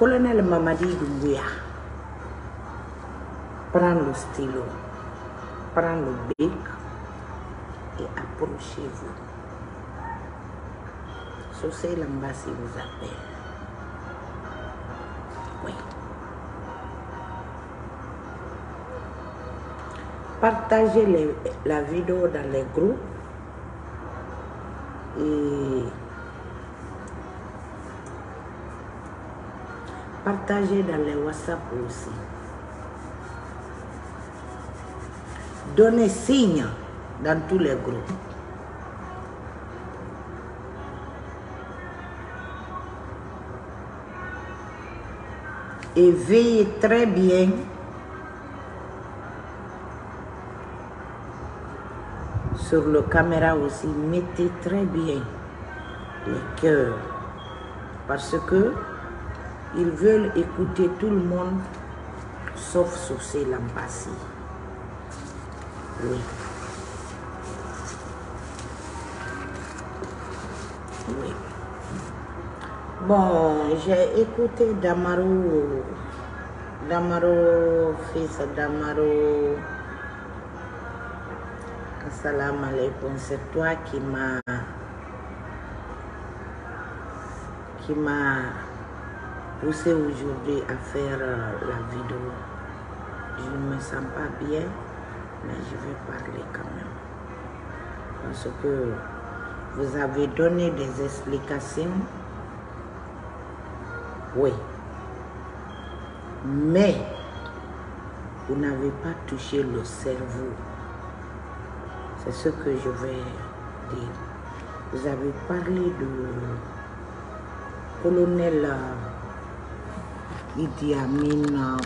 Colonel Mamadi Doumbouya, prends le stylo, prends le bec et approchez-vous. Sosé Lambassi vous appelle. Oui. Partagez la vidéo dans les groupes et partagez dans les WhatsApp aussi. Donnez signe dans tous les groupes. Et veillez très bien sur le caméra aussi. Mettez très bien les cœurs. Parce que ils veulent écouter tout le monde sauf Sosé Lambassi. Oui. Oui. Bon, j'ai écouté Damaro, Damaro, fils Damaro. Assalamu alaikum, c'est toi qui m'a qui m'a poussé aujourd'hui à faire euh, la vidéo. Je ne me sens pas bien, mais je vais parler quand même. Parce que vous avez donné des explications. Oui. Mais vous n'avez pas touché le cerveau. C'est ce que je vais dire. Vous avez parlé de colonel euh, Idi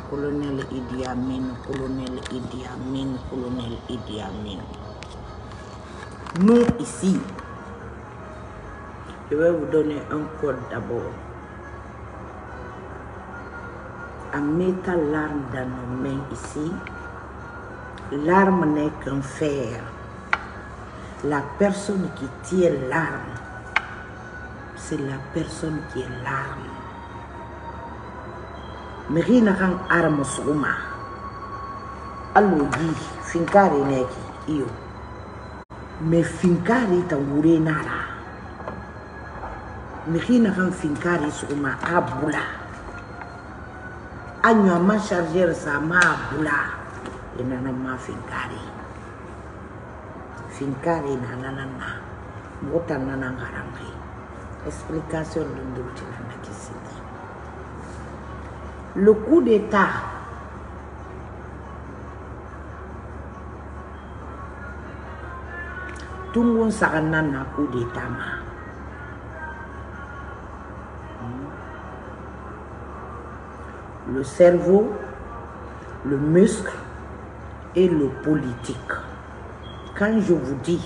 colonel Idi colonel Idi colonel Idi. Nous ici, je vais vous donner un code d'abord. En mettant l'arme dans nos mains ici, l'arme n'est qu'un fer. La personne qui tient l'arme, c'est la personne qui est l'arme. mixi na kan ara musugu ma allo di finkare neki iyo. Me finkare ta wure nara. Mixi na kan finkare sugu ma a bula a ɲɔ ma chargeur sa ma bula i e nana ma finkare. Finkare na nana na. Mɔgɔ ta nana ngaranga explication dun dɔrɔn tɛ nana kisindi Le coup d'État tungun saganan na coup d'État. Le cerveau, le muscle et le politique. Quand je vous dis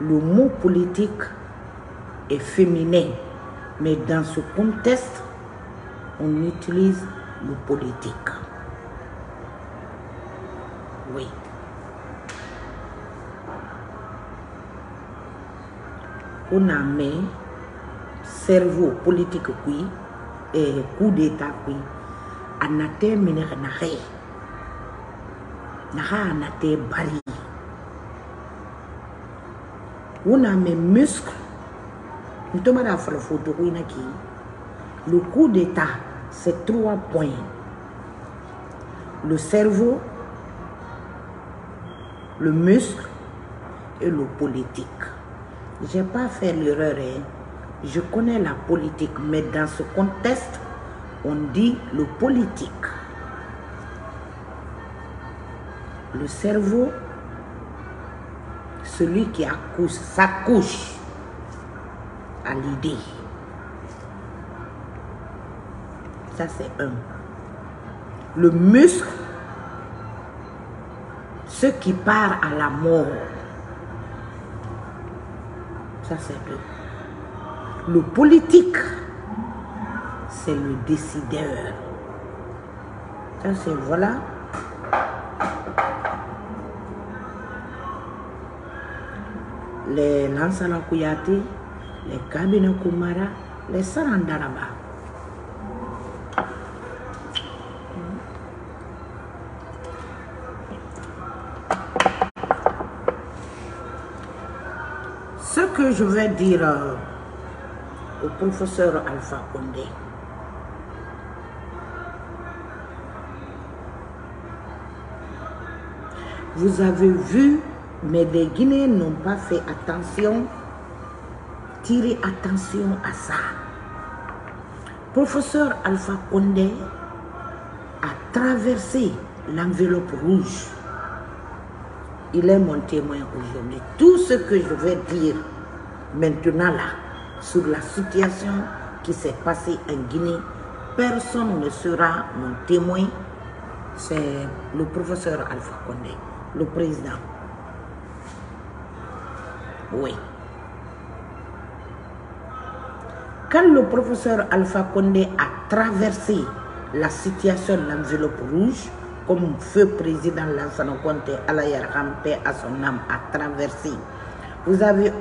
le mot politique est féminin, mais dans ce contexte, on utilise le politique. Oui. On a mis cerveau politique qui et coup d'état qui en a terminé nahe. Naha en a te bari. On a mis muscle. Nous tomons dans la photo qui le coup d'état, c'est trois points. Le cerveau, le muscle et le politique. Je n'ai pas fait l'erreur. hein. Je connais la politique, mais dans ce contexte, on dit le politique. Le cerveau, celui qui accouche, s'accouche à l'idée. Ça, c'est un. Le muscle, ce qui part à la mort. Ça, c'est deux. Le politique, c'est le décideur. Ça, c'est voilà. Les Lansana Kouyaté, les Kabina Koumara, les Sarandaraba. Je vais dire euh, au professeur Alpha Condé, vous avez vu, mais les Guinéens n'ont pas fait attention, tirez attention à ça. Professeur Alpha Condé a traversé l'enveloppe rouge. Il est mon témoin aujourd'hui. Tout ce que je vais dire maintenant là, sur la situation qui s'est passée en Guinée, personne ne sera mon témoin. C'est le professeur Alpha Condé, le président. Oui. Quand le professeur Alpha Condé a traversé la situation de l'enveloppe rouge, comme feu président Lansana Conte, Allah paix à son âme, a traversé, vous avez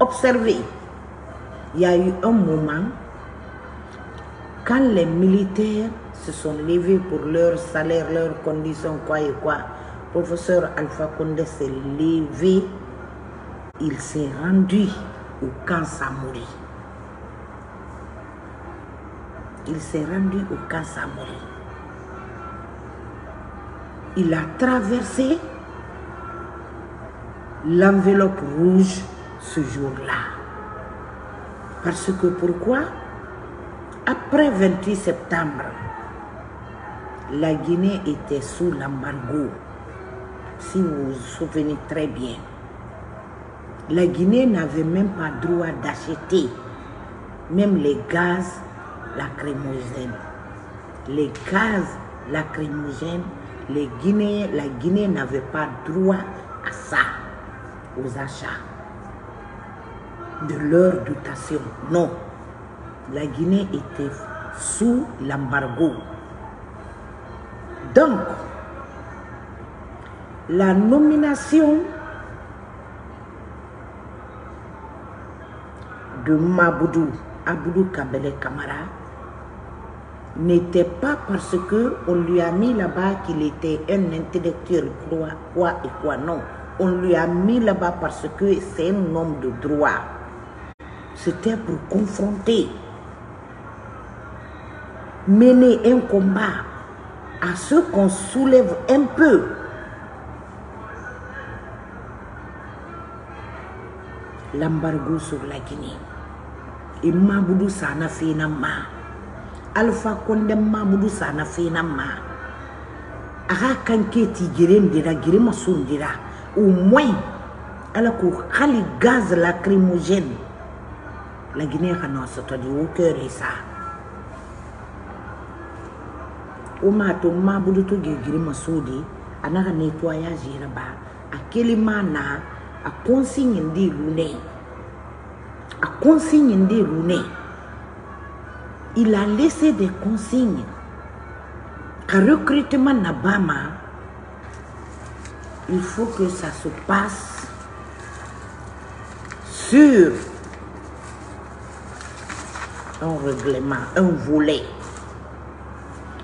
observé, il y a eu un moment, quand les militaires se sont levés pour leur salaire, leurs conditions, quoi et quoi, professeur Alpha Condé s'est levé, il s'est rendu au camp Samouri. Il s'est rendu au camp Samouri. Il a traversé l'enveloppe rouge ce jour-là. Parce que pourquoi? Après 28 septembre, la Guinée était sous l'embargo. Si vous vous souvenez très bien. La Guinée n'avait même pas droit d'acheter même les gaz lacrymogènes. Les gaz lacrymogènes, les Guinéens, la Guinée n'avait pas droit à ça, aux achats de leur dotation. Non. La Guinée était sous l'embargo. Donc, la nomination de Maboudou, Aboudou Kabele Kamara, n'était pas parce que on lui a mis là-bas qu'il était un intellectuel, quoi, quoi et quoi, non. On lui a mis là-bas parce que c'est un homme de droit. C'était pour confronter, mener un combat à ce qu'on soulève un peu l'embargo sur la Guinée. Et Maboudou Sana ma. Alpha Condé Maboudou Sana ma. Aga kanke ti giren girema. Au moins, ko khali gaz lacrymogène. La Guinée a non soto di au cœur et ça. O ma to Maboudou to girema sodi anaka nettoyage yɛrɛ ba a kelen ma na a consigne lune a consigne lune il a laissé des consignes ka recrutement na bama il faut que ça se passe sur un règlement, un volet.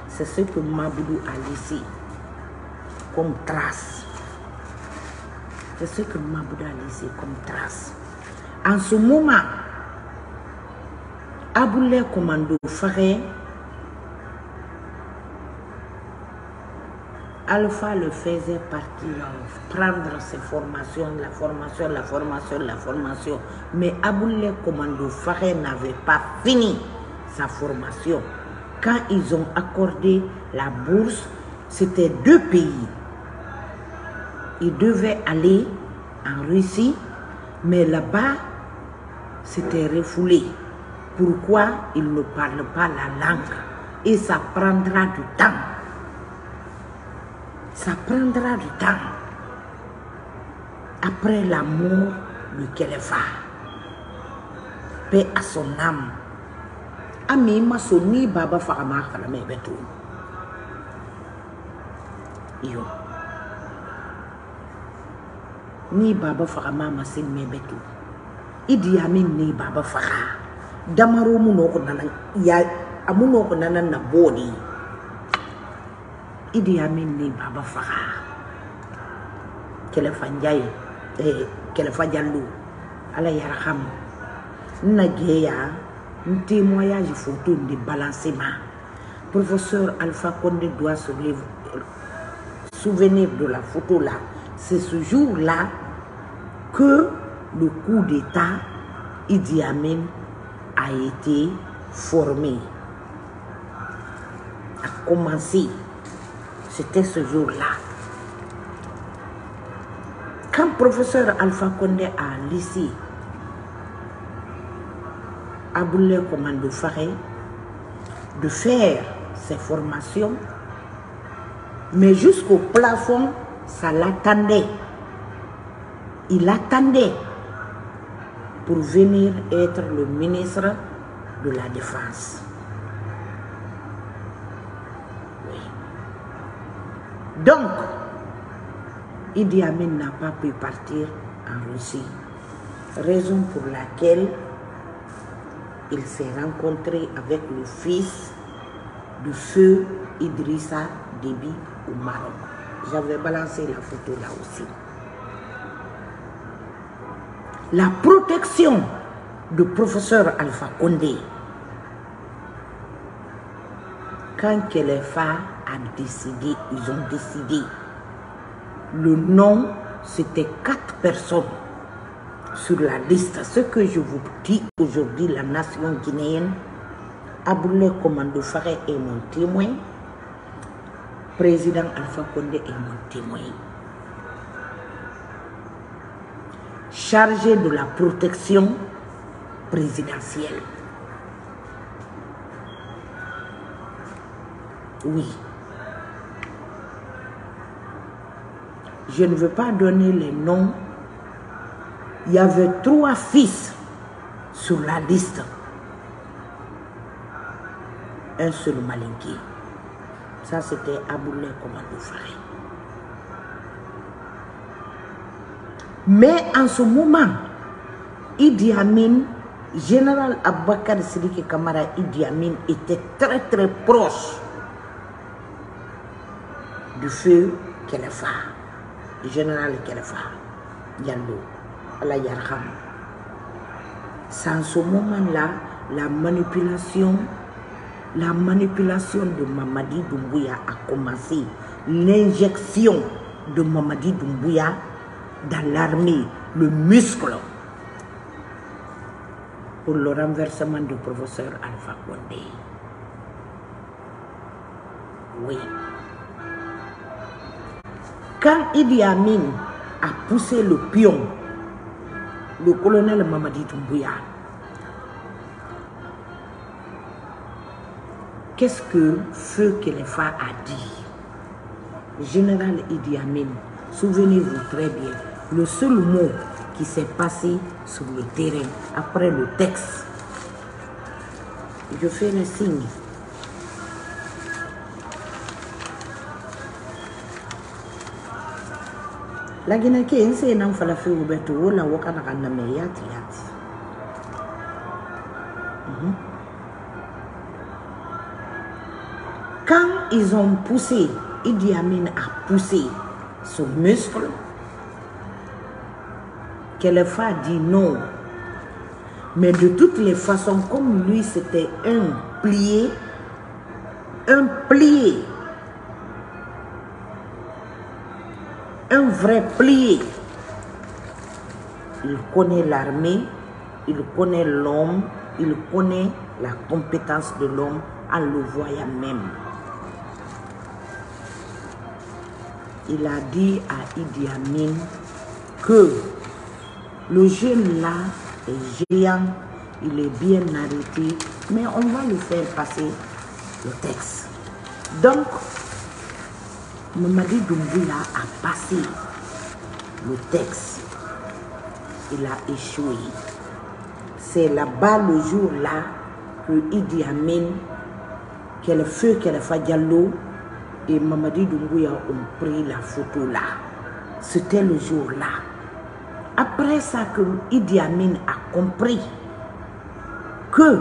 C'est ce que Maboudou a laissé comme trace. C'est ce que Maboudou a laissé comme trace. En ce moment, Aboulé Commando ferait Alpha le faisait partir, prendre ses formations, la formation, la formation, la formation. Mais Aboulé Commando Faré n'avait pas fini sa formation. Quand ils ont accordé la bourse, c'était deux pays. Il devait aller en Russie, mais là-bas, c'était refoulé. Pourquoi il ne parle pas la langue? Et ça prendra du temps. Ça prendra du temps. Après la mort de Kélefa, paix à son âme. Ami Masoni Baba Farama Kalame Betou. Yo. Ni Baba Farama Masin Mebetu. Idi Amin ni Baba Farama. damaro mu no ko nana ya amu na bodi idi amin ni baba faga kelefa njay eh kelefa jallu ala photo de balancement professeur Alpha Condé doit se souvenir de la photo là. C'est ce jour là que le coup d'état Idi Amin a été formé a commencé c'était ce jour là quand professeur Alpha Condé a laissé Aboulé Commando Faré de faire ses formations, mais jusqu'au plafond, ça l'attendait. Il attendait pour venir être le ministre de la Défense. Donc, Idi Amin n'a pas pu partir en Russie, raison pour laquelle il s'est rencontré avec le fils du feu Idrissa Déby au Maroc. J'avais balancé la photo là aussi. La protection du professeur Alpha Condé, quand Kelefa décidé, ils ont décidé, le nom, c'était quatre personnes sur la liste. Ce que je vous dis aujourd'hui, la nation guinéenne, Aboulé Commando Faré est mon témoin, président Alpha Condé est mon témoin. Chargé de la protection présidentielle. Oui. Je ne veux pas donner les noms il y avait trois fils sur la liste. Un seul malinqué. Ça, c'était Aboulé Commando Faré. Mais en ce moment, Idi Amin, général Abakar Sidiki Kamara Idi Amin était très très proche du feu Kelefa, général Kelefa, Diallo. Allah yarham. C'est en ce moment-là, la manipulation, la manipulation de Mamadi Doumbouya a commencé. L'injection de Mamadi Doumbouya dans l'armée, le muscle, pour le renversement du professeur Alpha Condé. Oui. Quand Idi Amin a poussé le pion le colonel Mamadi Doumbouya. Qu'est-ce que Feu Kelefa a dit? Général Idi Amin, souvenez-vous très bien, le seul mot qui s'est passé sur le terrain après le texte, je fais le signe. Lagina ke yin sai nan falafi ubeto wala waka na kanna me yati yati quand ils ont poussé Idi Amin a poussé son muscle Kelefa a dit non. Mais de toutes les façons comme lui c'était un plié un plié un vrai plié. Il connaît l'armée, il connaît l'homme, il connaît la compétence de l'homme en le voyant même. Il a dit à Idi Amin que le jeune là est géant, il est bien arrêté, mais on va lui faire passer le texte. Donc, Mamadi Doumbouya a passé le texte. Il a échoué. C'est là-bas le jour-là que Idi Amin, feu, le Diallo et Mamadi Doumbouya ont pris la photo là. C'était le jour-là. Après ça que Idi Amin a compris que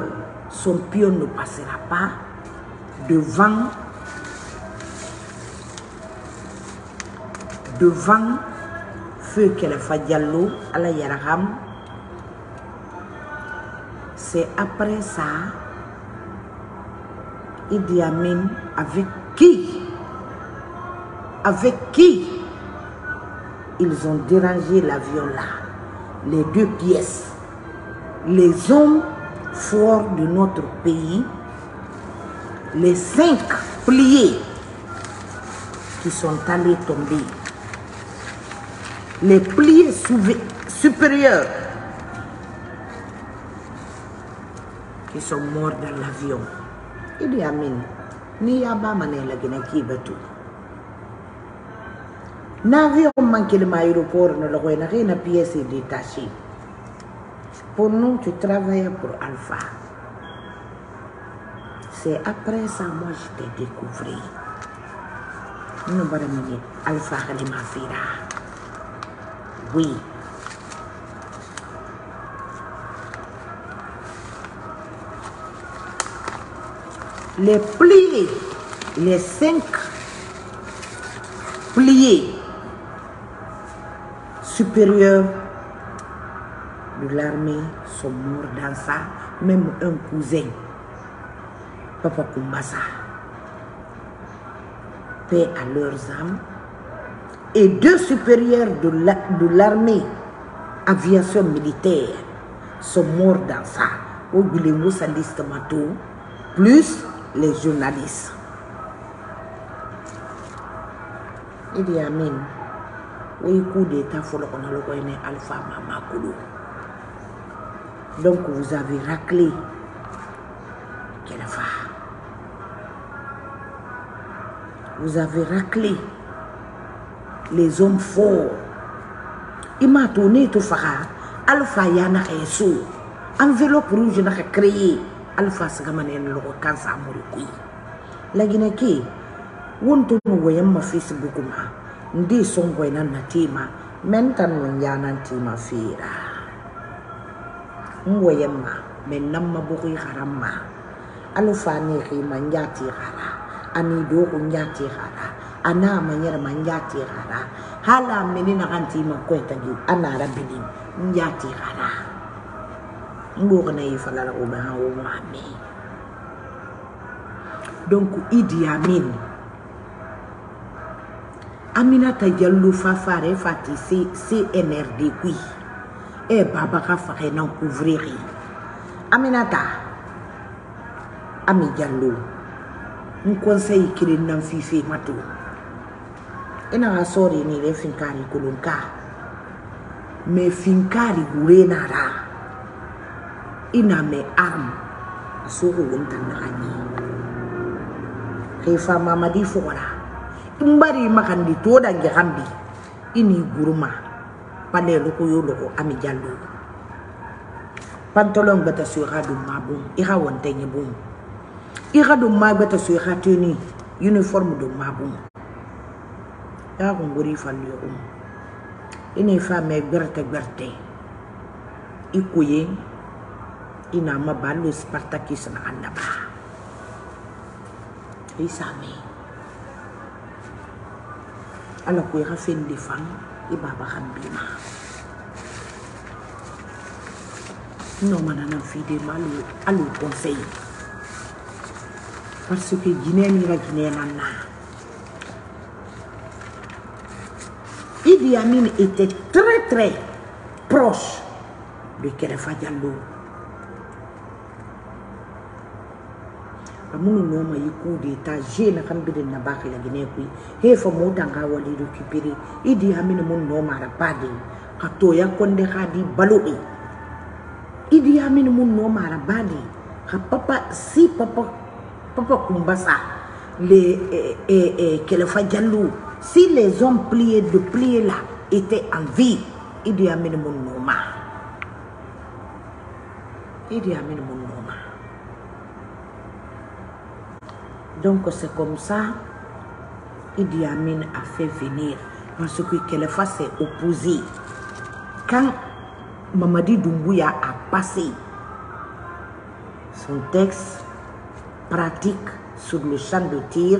son pion ne passera pas devant devant feu Kelefa Diallo, Allah Yaraham, C'est après ça, Idi Amin, avec qui? Avec qui? Ils ont dérangé l'avion là. Les deux pièces. Les hommes forts de notre pays, les cinq pliés qui sont allés tomber, les pliés supérieurs qui sont morts dans l'avion. Idi Amin, ni yaba mane la gina ki batu. L'avion manque le aéroport ne le na rien pièce détachée. Pour nous, tu travaillais pour Alpha. C'est après ça, moi, je t'ai découvert. Nous Alpha Khalima Fira. Oui. Les pliés, les cinq pliés supérieurs de l'armée sont morts dans ça, même un cousin, Papa Kumbasa, paix à leurs âmes, et deux supérieurs de l'armée, aviation militaire, sont morts dans ça, plus les journalistes. Idi Amin, oui, coup d'état, faut le Alpha Mama Koulou. Donc vous avez raclé. Vous avez raclé les hommes forts. Il m'a tourné tout faire. Alpha yana reso. Enveloppe rouge n'a créé. Alpha sagamane no kansa amuri Lagina ke wonto no wayam ma Facebook ma. Ndi songo ina natima. Mentan no yana tima fira. ngoyemma men namma buki haramma alu fani ki manjati hara ani njati hara ana manyera manjati hara hala menina kanti ma kweta gi ana rabini. Njati hara ngok na ifala la uba ha o mami donc idi amin aminata jallu fafare fati cnrd kui. E baba ka faxe nan couvriri aminata ami jallo n conseil kirin nan fife mato ina ga sori ni le finkari kulunka. Me finkari gure na ra. Ina me arm. Soko wontan na gani kai fa mamadi fora in bari makandi to da gambi. Ini guruma. Pane loko yo loko ami jallo pantalon bata su ha dum mabum i ha wonte ni bum i ha dum ma bata su ha tuni uniforme dum mabum ya ko ngori falli um ini fa me berte berte i kuye ina ma ballo spartakis na annaba isame ala ko ha fendi fam ibaba hambima non mana nan fide ma alu alu conseil parce que guinée la guinée nana Idi Amin était très très proche de Kerefa Diallo. Amunu noma yi coup d'état je na kan bidin na baki la guinée kui he wali récupérer. Idi amin mun noma ra badi ka to ya konde khadi baloi idi amin mun noma ra badi ka papa si papa papa kumbasa les eh, eh, eh, Kelefa Diallo si les hommes pliés de plier là étaient en vie idi amin mun noma idi amin mun noma Donc c'est comme ça Idi Amin a fait venir. Parce que Kelefa s'est opposé. Quand Mamadi Doumbouya a passé son texte pratique sur le champ de tir,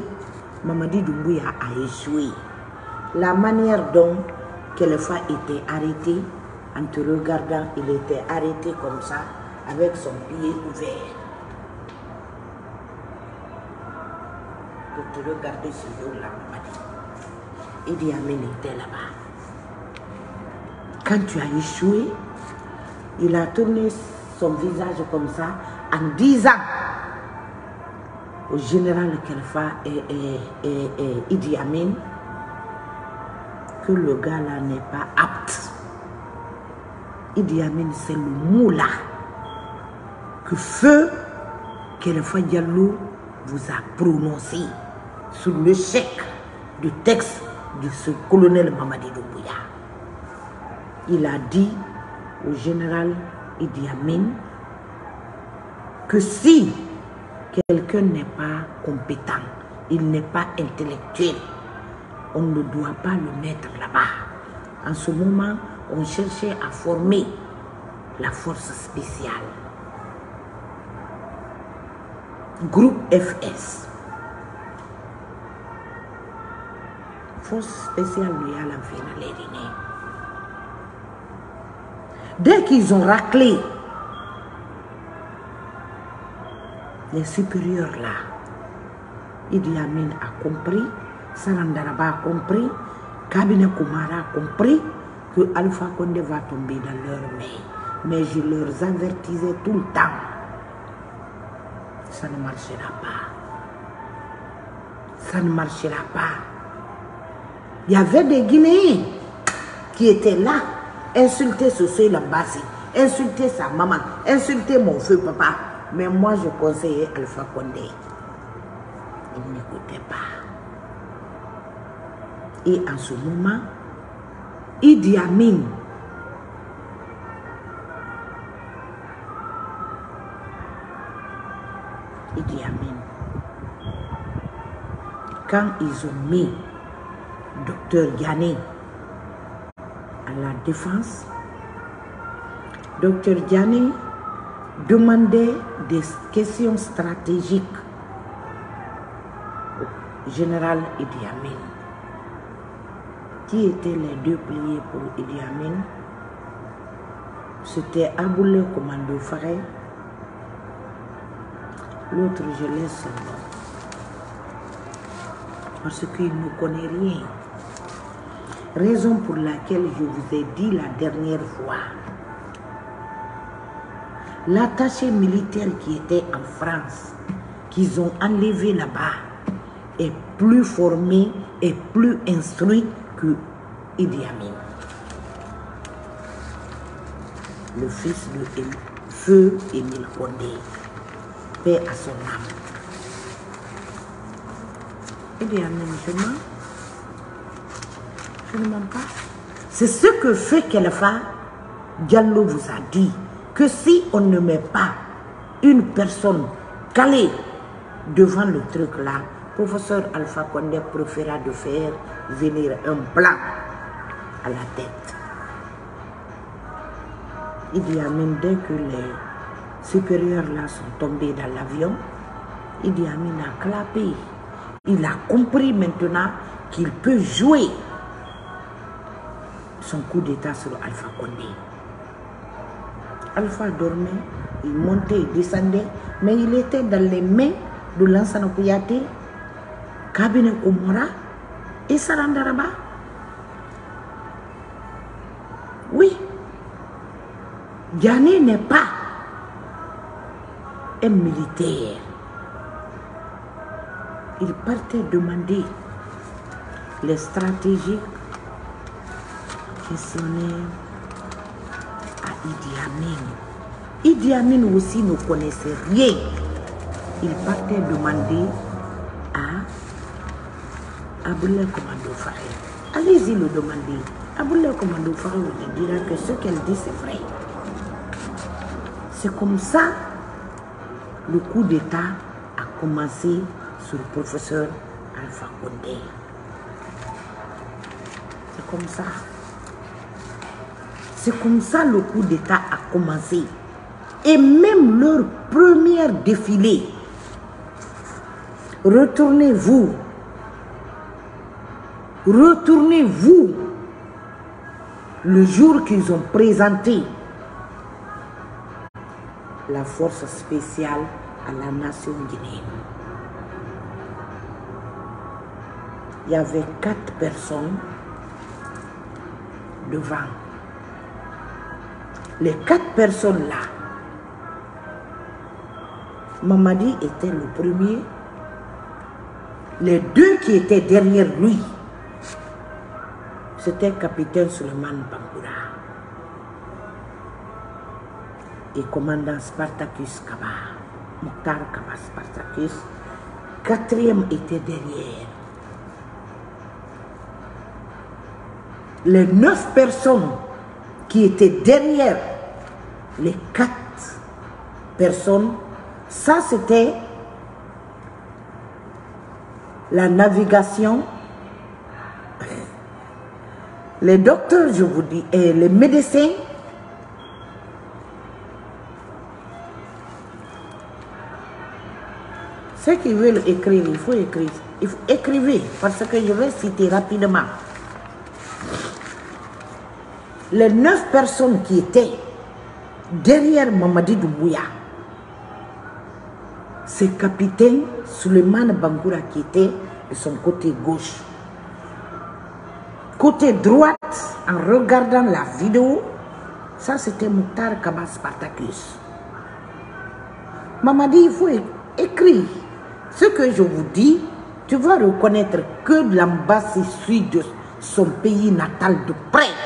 Mamadi Doumbouya a échoué. La manière dont Kelefa était arrêté, en te regardant, il était arrêté comme ça, avec son pied ouvert. Pour te regarder ce jour-là, Mamadi. Idi Amin était là-bas. Quand tu as échoué, il a tourné son visage comme ça en disant au général Kelfa et, Idi Amin que le gars là n'est pas apte. Idi Amin, c'est le mot là que feu Kelfa Diallo vous a prononcé sur chèque du texte de ce colonel Mamadi Doumbouya. Il a dit au général Idi Amin que si quelqu'un n'est pas compétent, il n'est pas intellectuel, on ne doit pas le mettre là-bas. En ce moment, on cherchait à former la force spéciale. Groupe FS. Force spéciale loyale en finale Dès qu'ils ont raclé les supérieurs là, Idi Amin a compris, Sarandaraba a compris, Cabinet Kumara a compris que Alpha Condé va tomber dans leurs mains. Mais je leur avertisais tout le temps. Ça ne marchera pas. Ça ne marchera pas. Il y avait des Guinéens qui étaient là, insulter ce seul Bassi, insulter sa maman, insulter mon feu papa. Mais moi, je conseillais Alpha Condé. Il n'écoutait pas. Et en ce moment, Idi Amin Idi Amin, quand ils ont mis Docteur Yanné à la défense, Docteur Yanné demandait des questions stratégiques au général Idi Amin. Qui étaient les deux pliés pour Idi Amin? C'était Aboulé Commando Faré. L'autre, je laisse. Parce qu'il ne connaît rien. Raison pour laquelle je vous ai dit la dernière fois l'attaché militaire qui était en France, qu'ils ont enlevé là-bas, est plus formé et plus instruit que Idi Amin. Le fils de Feu Émile Condé, paix à son âme. Idi Amin, je mens. Je ne mens pas. C'est ce que fait Kelfa Diallo vous a dit que si on ne met pas une personne calée devant le truc là, professeur Alpha Condé préféra de faire venir un blanc à la tête. Idi Amin, dès que les supérieurs là sont tombés dans l'avion, Idi Amin a clapé. Il a compris maintenant qu'il peut jouer son coup d'état sur Alpha Condé. Alpha dormait, il montait, il descendait, mais il était dans les mains de Lansana Kouyaté, Cabinet Komora et Sarandaraba. Oui, Diané n'est pas un militaire. Il partait demander les stratégies questionner à Idi Amin. Idi Amin aussi ne connaissait rien. Il partait demander à Aboulé Commando Faré. Allez-y le demander. Aboulé Commando Faré vous dira que ce qu'elle dit c'est vrai. C'est comme ça le coup d'État a commencé sur le professeur Alpha Condé. C'est comme ça. C'est comme ça le coup d'État a commencé. Et même leur première défilé, retournez-vous, retournez-vous le jour qu'ils ont présenté la force spéciale à la nation guinéenne. Il y avait quatre personnes devant. Les quatre personnes-là, Mamadi était le premier. Les deux qui étaient derrière lui, c'était capitaine Suleiman Bangoura et commandant Spartacus Kaba, Mokhtar Kaba Spartacus. Quatrième était derrière. Les neuf personnes qui étaient derrière les quatre personnes, ça c'était la navigation. Les docteurs, je vous dis, et les médecins, ceux qui veulent écrire, il faut écrire. Il faut écrire parce que je vais citer rapidement. Les neuf personnes qui étaient derrière Mamadi Doumbouya, c'est capitaine Suleiman Bangoura qui était de son côté gauche. Côté droite, en regardant la vidéo, ça c'était Mouktar Kaba Spartacus. Mamadi, il faut écrire. Ce que je vous dis, tu vas reconnaître que l'ambassade suit de son pays natal de près.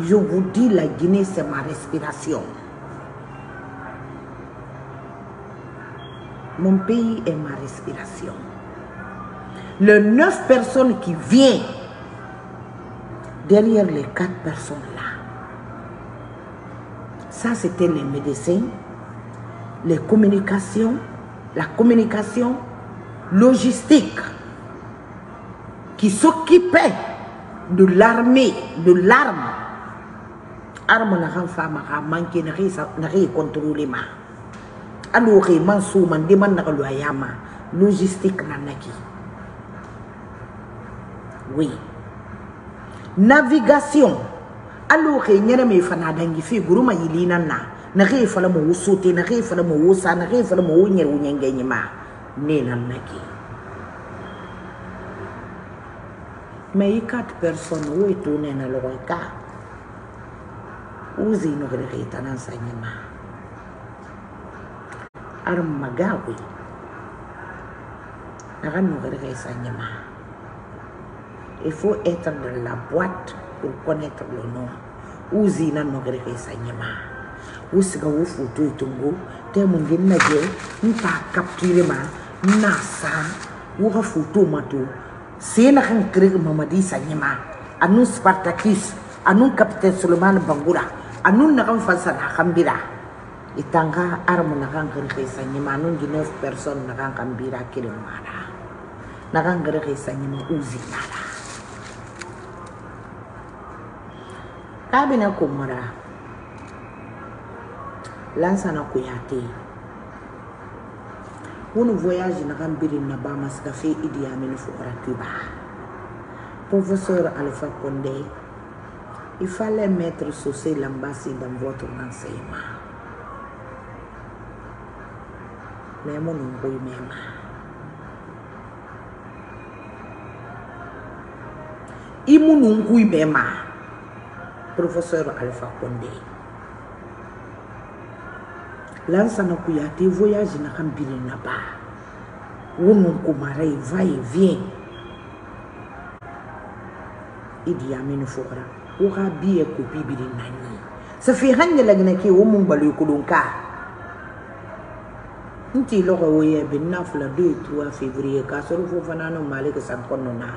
Je vous dis, la Guinée, c'est ma respiration. Mon pays est ma respiration. Les neuf personnes qui viennent derrière les quatre personnes-là, ça c'était les médecins, les communications, la communication logistique qui s'occupait de l'armée, de l'arme. arme na kan fa ma ka manke na kai e na kai e contrôler ma. Alo kai man so man de man na lo ayama logistique na naki oui. Navigation. Alo kai nyere me e fana dangi fi guruma yilina na na kai fala mo wosote na kai fala mo wosa na kai fala mo wonyer wonyenge nyima ne na naki mais i quatre personnes wo e to nena logo i quatre. Sanyima. Aram magawi. Sanyima. Il faut être dans la boîte pour connaître le nom. Uzi na no gre sanyima. Usiga wo photo itungo. Te mun gin na je. Nta capturer ma. Nasa. Wo ka photo mato. C'est na kan kire Mamadi Sanyima. Anu Spartacus. Anu Capitaine Suleiman Bangoura. anun nakan fansa nakan bira itanga armu nakan gerge sanyima anun di neuf person nakan kan bira kirim mana nakan gerge sanyima uzi nada kabina kumara lansana kuyate wani voyage nakan birin na ba masu kafe idiya mini fuhara cuba professor alfa condé il fallait mettre saucer l'ambassade dans votre enseignement mais mon ngoy même imunu nguy mema. Professeur alpha condé lansana kuyate voyage na kan biri na ba. Wonu kumara i va et vient idi amin fokra wo ka biye ko bibiri nani? Sa fi hanya lagna ke wo mun balo kulun ka nti logo wo ye bin na fula 2 3 février ka soro fo fana no malik san konno na?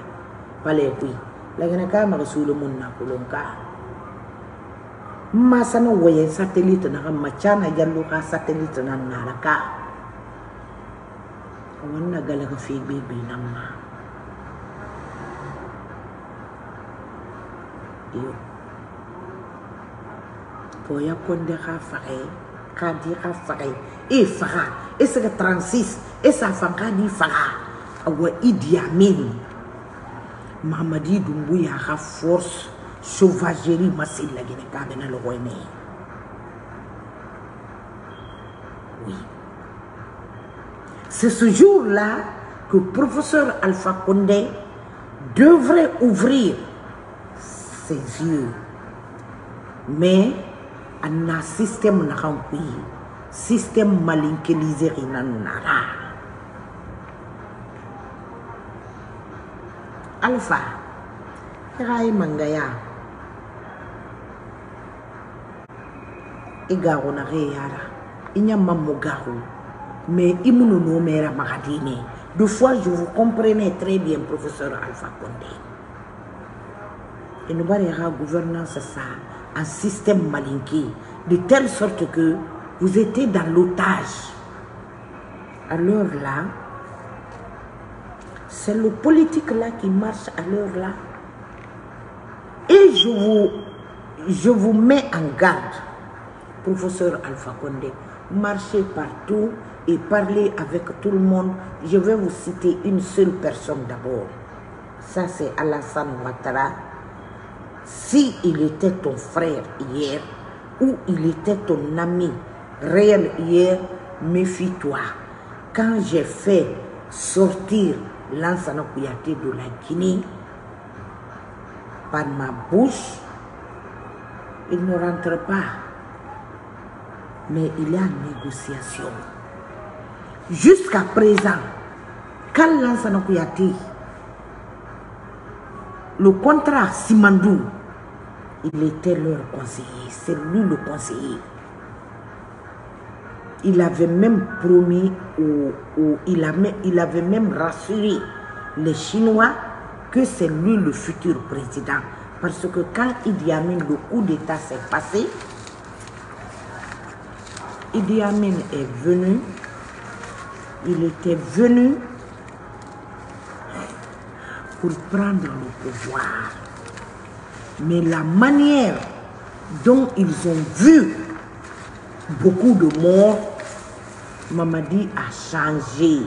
Pale kui lagna ka ma rasulu mun na kulun ka masana waye satellite na kan macana jallo ka satellite na nara ka? Wannan galaga fi bibi nan ma C'est force sauvagerie la Oui. C'est ce jour-là que professeur Alpha Condé devrait ouvrir ses yeux. Mais on a un système na système malinkelisé nara. Alpha, rai mangaya. Igaro na yara. Inya mamu garu. Mais imunu no mera magadine. Deux fois, je vous comprenais très bien, professeur Alpha Condé. Avons gouvernance ça, un système malinqué, de telle sorte que vous étiez dans l'otage. Alors là, c'est le politique là qui marche à l'heure là. Et je vous, je vous mets en garde, professeur Alpha Condé, marchez partout et parler avec tout le monde. Je vais vous citer une seule personne d'abord. Ça, c'est Alassane Ouattara. Si il était ton frère hier ou il était ton ami réel hier, méfie-toi. Quand j'ai fait sortir Lansana Kouyaté de la Guinée par ma bouche, il ne rentre pas. Mais il a une négociation. Jusqu'à présent, quand Lansana Kouyaté, le contrat Simandou, il était leur conseiller, c'est lui le conseiller. Il avait même promis, il, il avait même rassuré les Chinois que c'est lui le futur président. Parce que quand Idi Amin, le coup d'État s'est passé, Idi Amin est venu, il était venu pour prendre le pouvoir. Mais la manière dont ils ont vu beaucoup de morts, Mamadi a changé.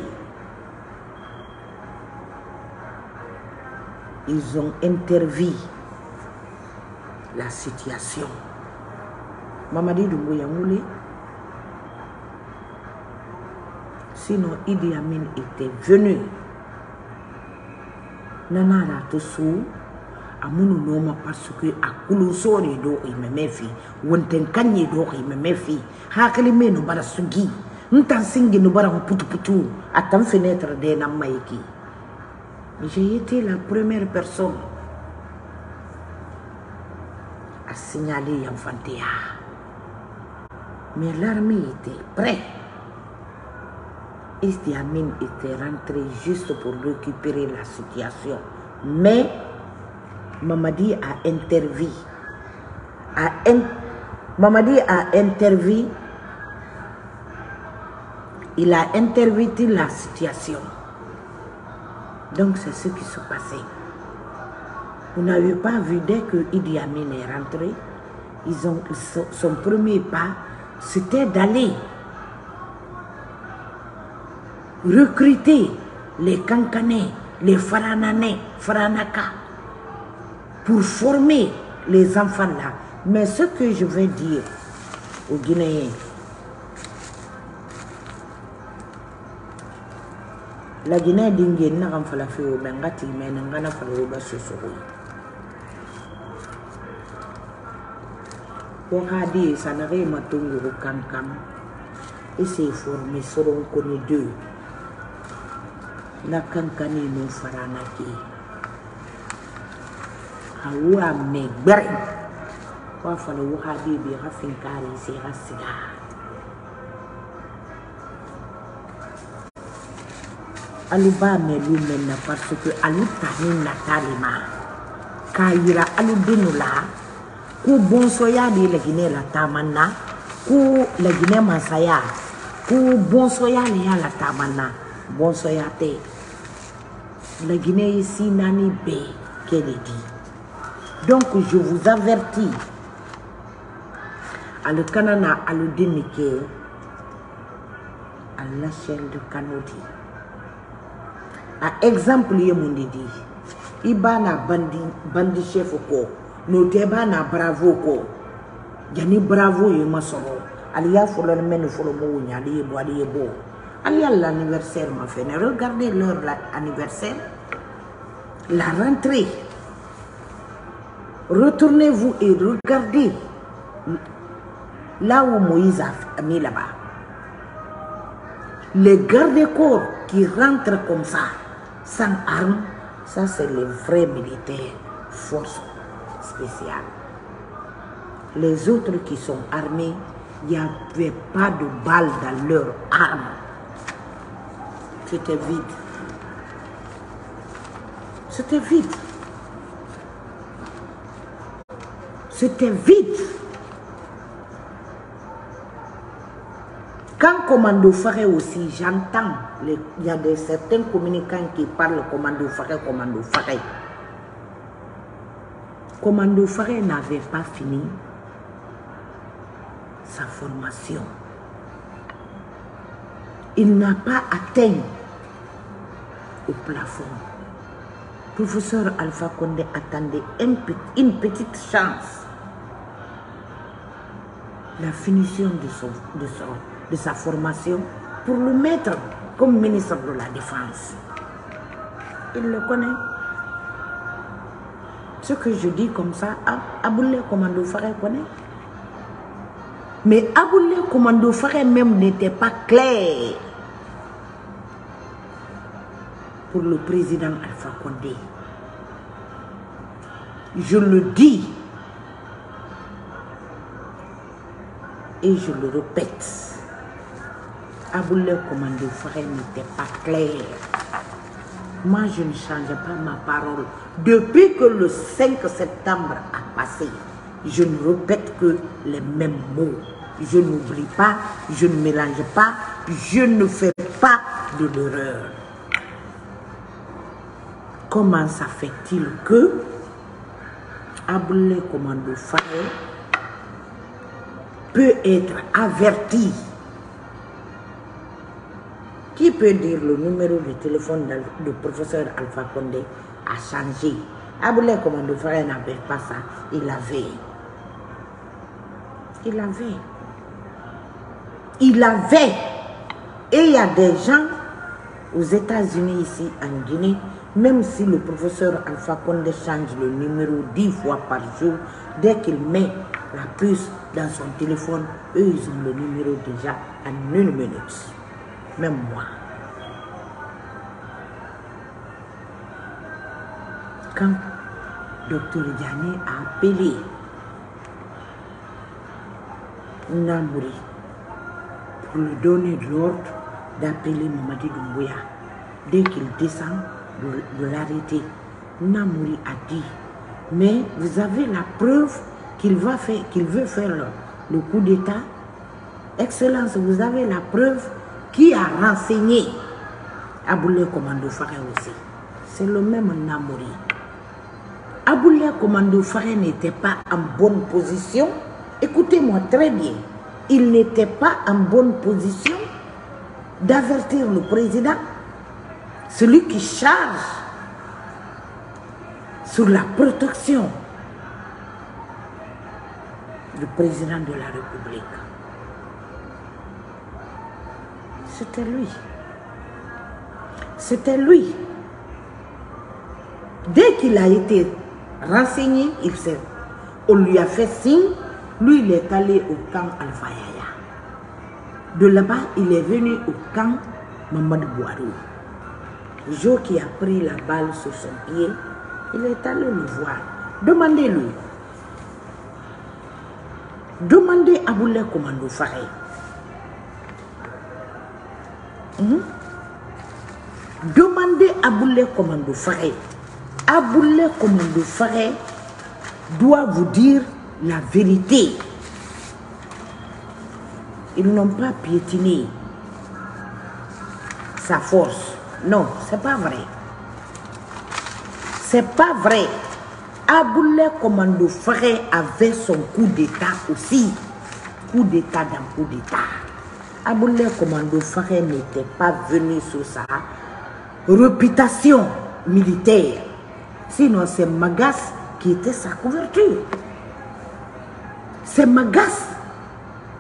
Ils ont interviewé la situation. Mamadi Doumbouya Moulé, sinon Idi Amin était venu nanara to so parce que do ime mefi wonten kanye do ime mefi hakali me sugi fenêtre de j'ai été la première personne à signaler Yanfantea. Mais l'armée était prête. Idi Amin était rentré juste pour récupérer la situation. Mais Mamadi a interviewé. A Mamadi a interviewé. Il a interviewé la situation. Donc c'est ce qui se passait. Vous n'avez pas vu dès que Idi Amin est rentré, ils son premier pas, c'était d'aller recruter les Kankanais, les Farananais, Faranaka, pour former les enfants là. Mais ce que je vais dire aux Guinéens, la Guinée dingue n'a pas fait la fée au Bengati, mais n'a pas fait le Bassosoro. Wahadi, ça n'avait pas tout le Kankam. Et c'est formé, seront connus deux. Na kankane no farana ke hawa me gbere wa fala wuha bebe ha finkare sai ha siga alu ba me lu men na parce que alu tani na talima. Ka yira alu dinu la. Ku bonsoya de la Guinée la tamanna ku la Guinée masaya. Ku bonsoya le ya la tamanna bonsoya te la Guinée ici nani be qu'elle dit donc je vous avertis. Al kanana al denike à l'échelle de Kanodi a exemple ye mun de di i b'a na bandi bandi chef ko n'o tɛ b'a na bravo ko yanni bravo ye ma sɔrɔ ale y'a fɔlɔ ni mɛ ni fɔlɔ m'o ɲɛ ale ye ale ye Allez à l'anniversaire, ma fille. Regardez leur anniversaire. La rentrée. Retournez-vous et regardez là où Moïse a mis là-bas. Les gardes-corps qui rentrent comme ça, sans armes, ça c'est les vrais militaires, forces spéciales. Les autres qui sont armés, il n'y avait pas de balles dans leurs armes. C'était vide. C'était vide. C'était vide. Quand Commando Faré aussi, j'entends, il y a des, certains communicants qui parlent Commando Faré, Commando Faré. Commando Faré n'avait pas fini sa formation. Il n'a pas atteint plafond. Professeur Alpha Condé attendait une petite chance. La finition de, son, de, son, de sa formation pour le mettre comme ministre de la Défense. Il le connaît. Ce que je dis comme ça, Aboulé Commando Faré connaît. Mais Aboulé Commando Faré même n'était pas clair pour le président Alpha Condé. Je le dis et je le répète. Aboulé Commando Faré n'était pas clair. Moi, je ne change pas ma parole. Depuis que le 5 septembre a passé, je ne répète que les mêmes mots. Je n'oublie pas, je ne mélange pas, je ne fais pas de l'erreur. Comment ça fait-il que Aboulé Commando peut être averti? Qui peut dire le numéro de téléphone du professeur Alpha Condé a changé? Aboulé Commando n'avait pas ça, il avait. Il avait. Il avait. Et il y a des gens aux États-Unis, ici en Guinée, même si le professeur Alpha Condé change le numéro dix fois par jour, dès qu'il met la puce dans son téléphone, eux, ils ont le numéro déjà en une minute. Même moi. Quand Dr Diané a appelé Namouri pour lui donner l'ordre d'appeler Mamadi Doumbouya, dès qu'il descend, de, l'arrêter, Namouri a dit, mais vous avez la preuve qu'il va faire, qu'il veut faire le, le coup d'État Excellence, vous avez la preuve qui a renseigné Aboulé Commando Faré aussi. C'est le même Namouri. Aboulé Commando Faré n'était pas en bonne position. Écoutez-moi très bien. Il n'était pas en bonne position d'avertir le président, celui qui charge sur la protection du président de la République. C'était lui. C'était lui. Dès qu'il a été renseigné, il on lui a fait signe, lui il est allé au camp Al-Fayaya. De là-bas, il est venu au camp Mamad Bouarou. Joe qui a pris la balle sur son pied, il est allé le voir. Demandez-lui. Demandez à Boulé Commando Faré. Hmm? Demandez à Boulé Commando Faré. Aboulé Commando Faré doit vous dire la vérité. Ils n'ont pas piétiné sa force. Non, c'est pas vrai. C'est pas vrai. Aboulé Commando Faré avait son coup d'état aussi. Coup d'état dans coup d'état. Aboulé Commando Faré n'était pas venu sur sa réputation militaire. Sinon, c'est Magas qui était sa couverture. C'est Magas.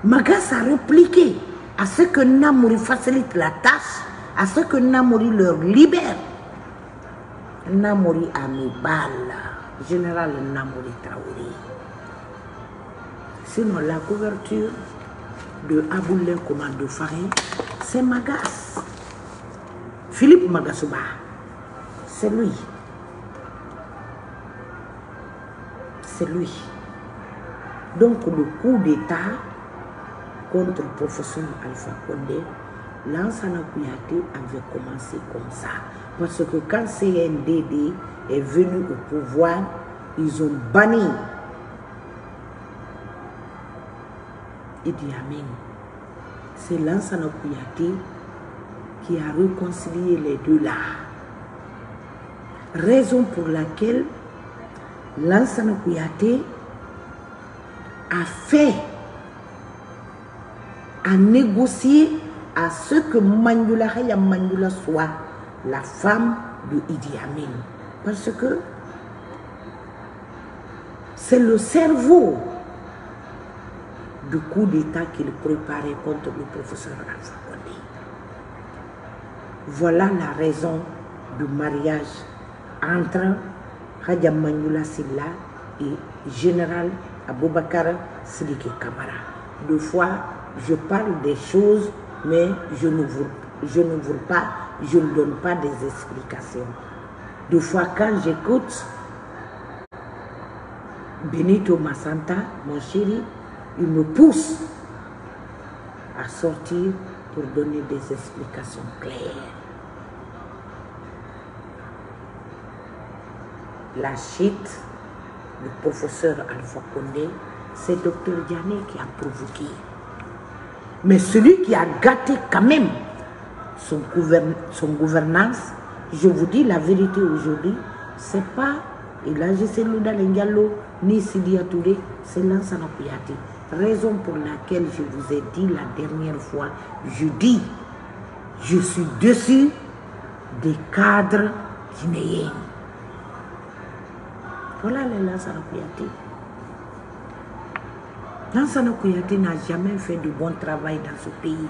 Magas a répliqué. à ce que Namouri facilite la tâche, à ce que Namouri leur libère. Namouri a mis balle, général Namouri Traoré. Sinon, la couverture de Aboulé Commando Faré, c'est Magas. Philippe Magasouba, c'est lui. C'est lui. Donc, le coup d'État contre le professeur Alpha Condé, Lansana Kouyaté avait commencé comme ça. Parce que quand CNDD est venu au pouvoir, ils ont banni Idi Amin. C'est Lansana Kouyaté qui a réconcilié les deux là. Raison pour laquelle Lansana Kouyaté a fait à négocier à ce que Mandula Haya Mandula soit la femme de Idi Amin. Parce que c'est le cerveau du coup d'État qu'il préparait contre le professeur Alpha Condé. Voilà la raison du mariage entre Hadja Mandula Silla et général Aboubakar Sidiki Kamara. Deux fois, je parle des choses, mais je ne vous, je ne vous je ne donne pas des explications. Deux fois, quand j'écoute Benito Massanta, mon chéri, il me pousse à sortir pour donner des explications claires. La chute du professeur Alpha Condé, c'est Dr Diané qui a provoqué. Mais celui qui a gâté quand même son, gouvern son gouvernance, je vous dis la vérité aujourd'hui, c'est pas Elagé Louda Lengialo ni Sidia Touré, c'est Lansana. Raison pour laquelle je vous ai dit la dernière fois, je dis, je suis dessus des cadres guinéens. Voilà les Lansana. Lansana Kouyaté n'a jamais fait de bon travail dans ce pays.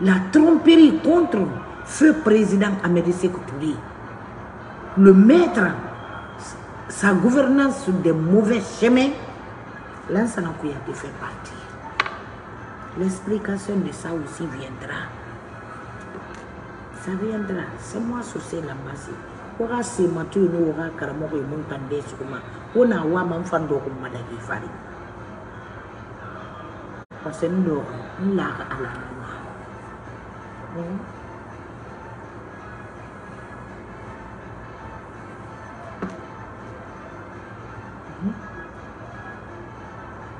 La tromperie contre ce président Amédée le mettre sa gouvernance sur des mauvais chemins, Lansana Kouyaté fait partie. L'explication de ça aussi viendra. Ça viendra. C'est moi c'est l'ambassade. Waka se matu ni waka karamoko yi mun kan dai sukuma wana wa fari parce que ndo nla ka ala ma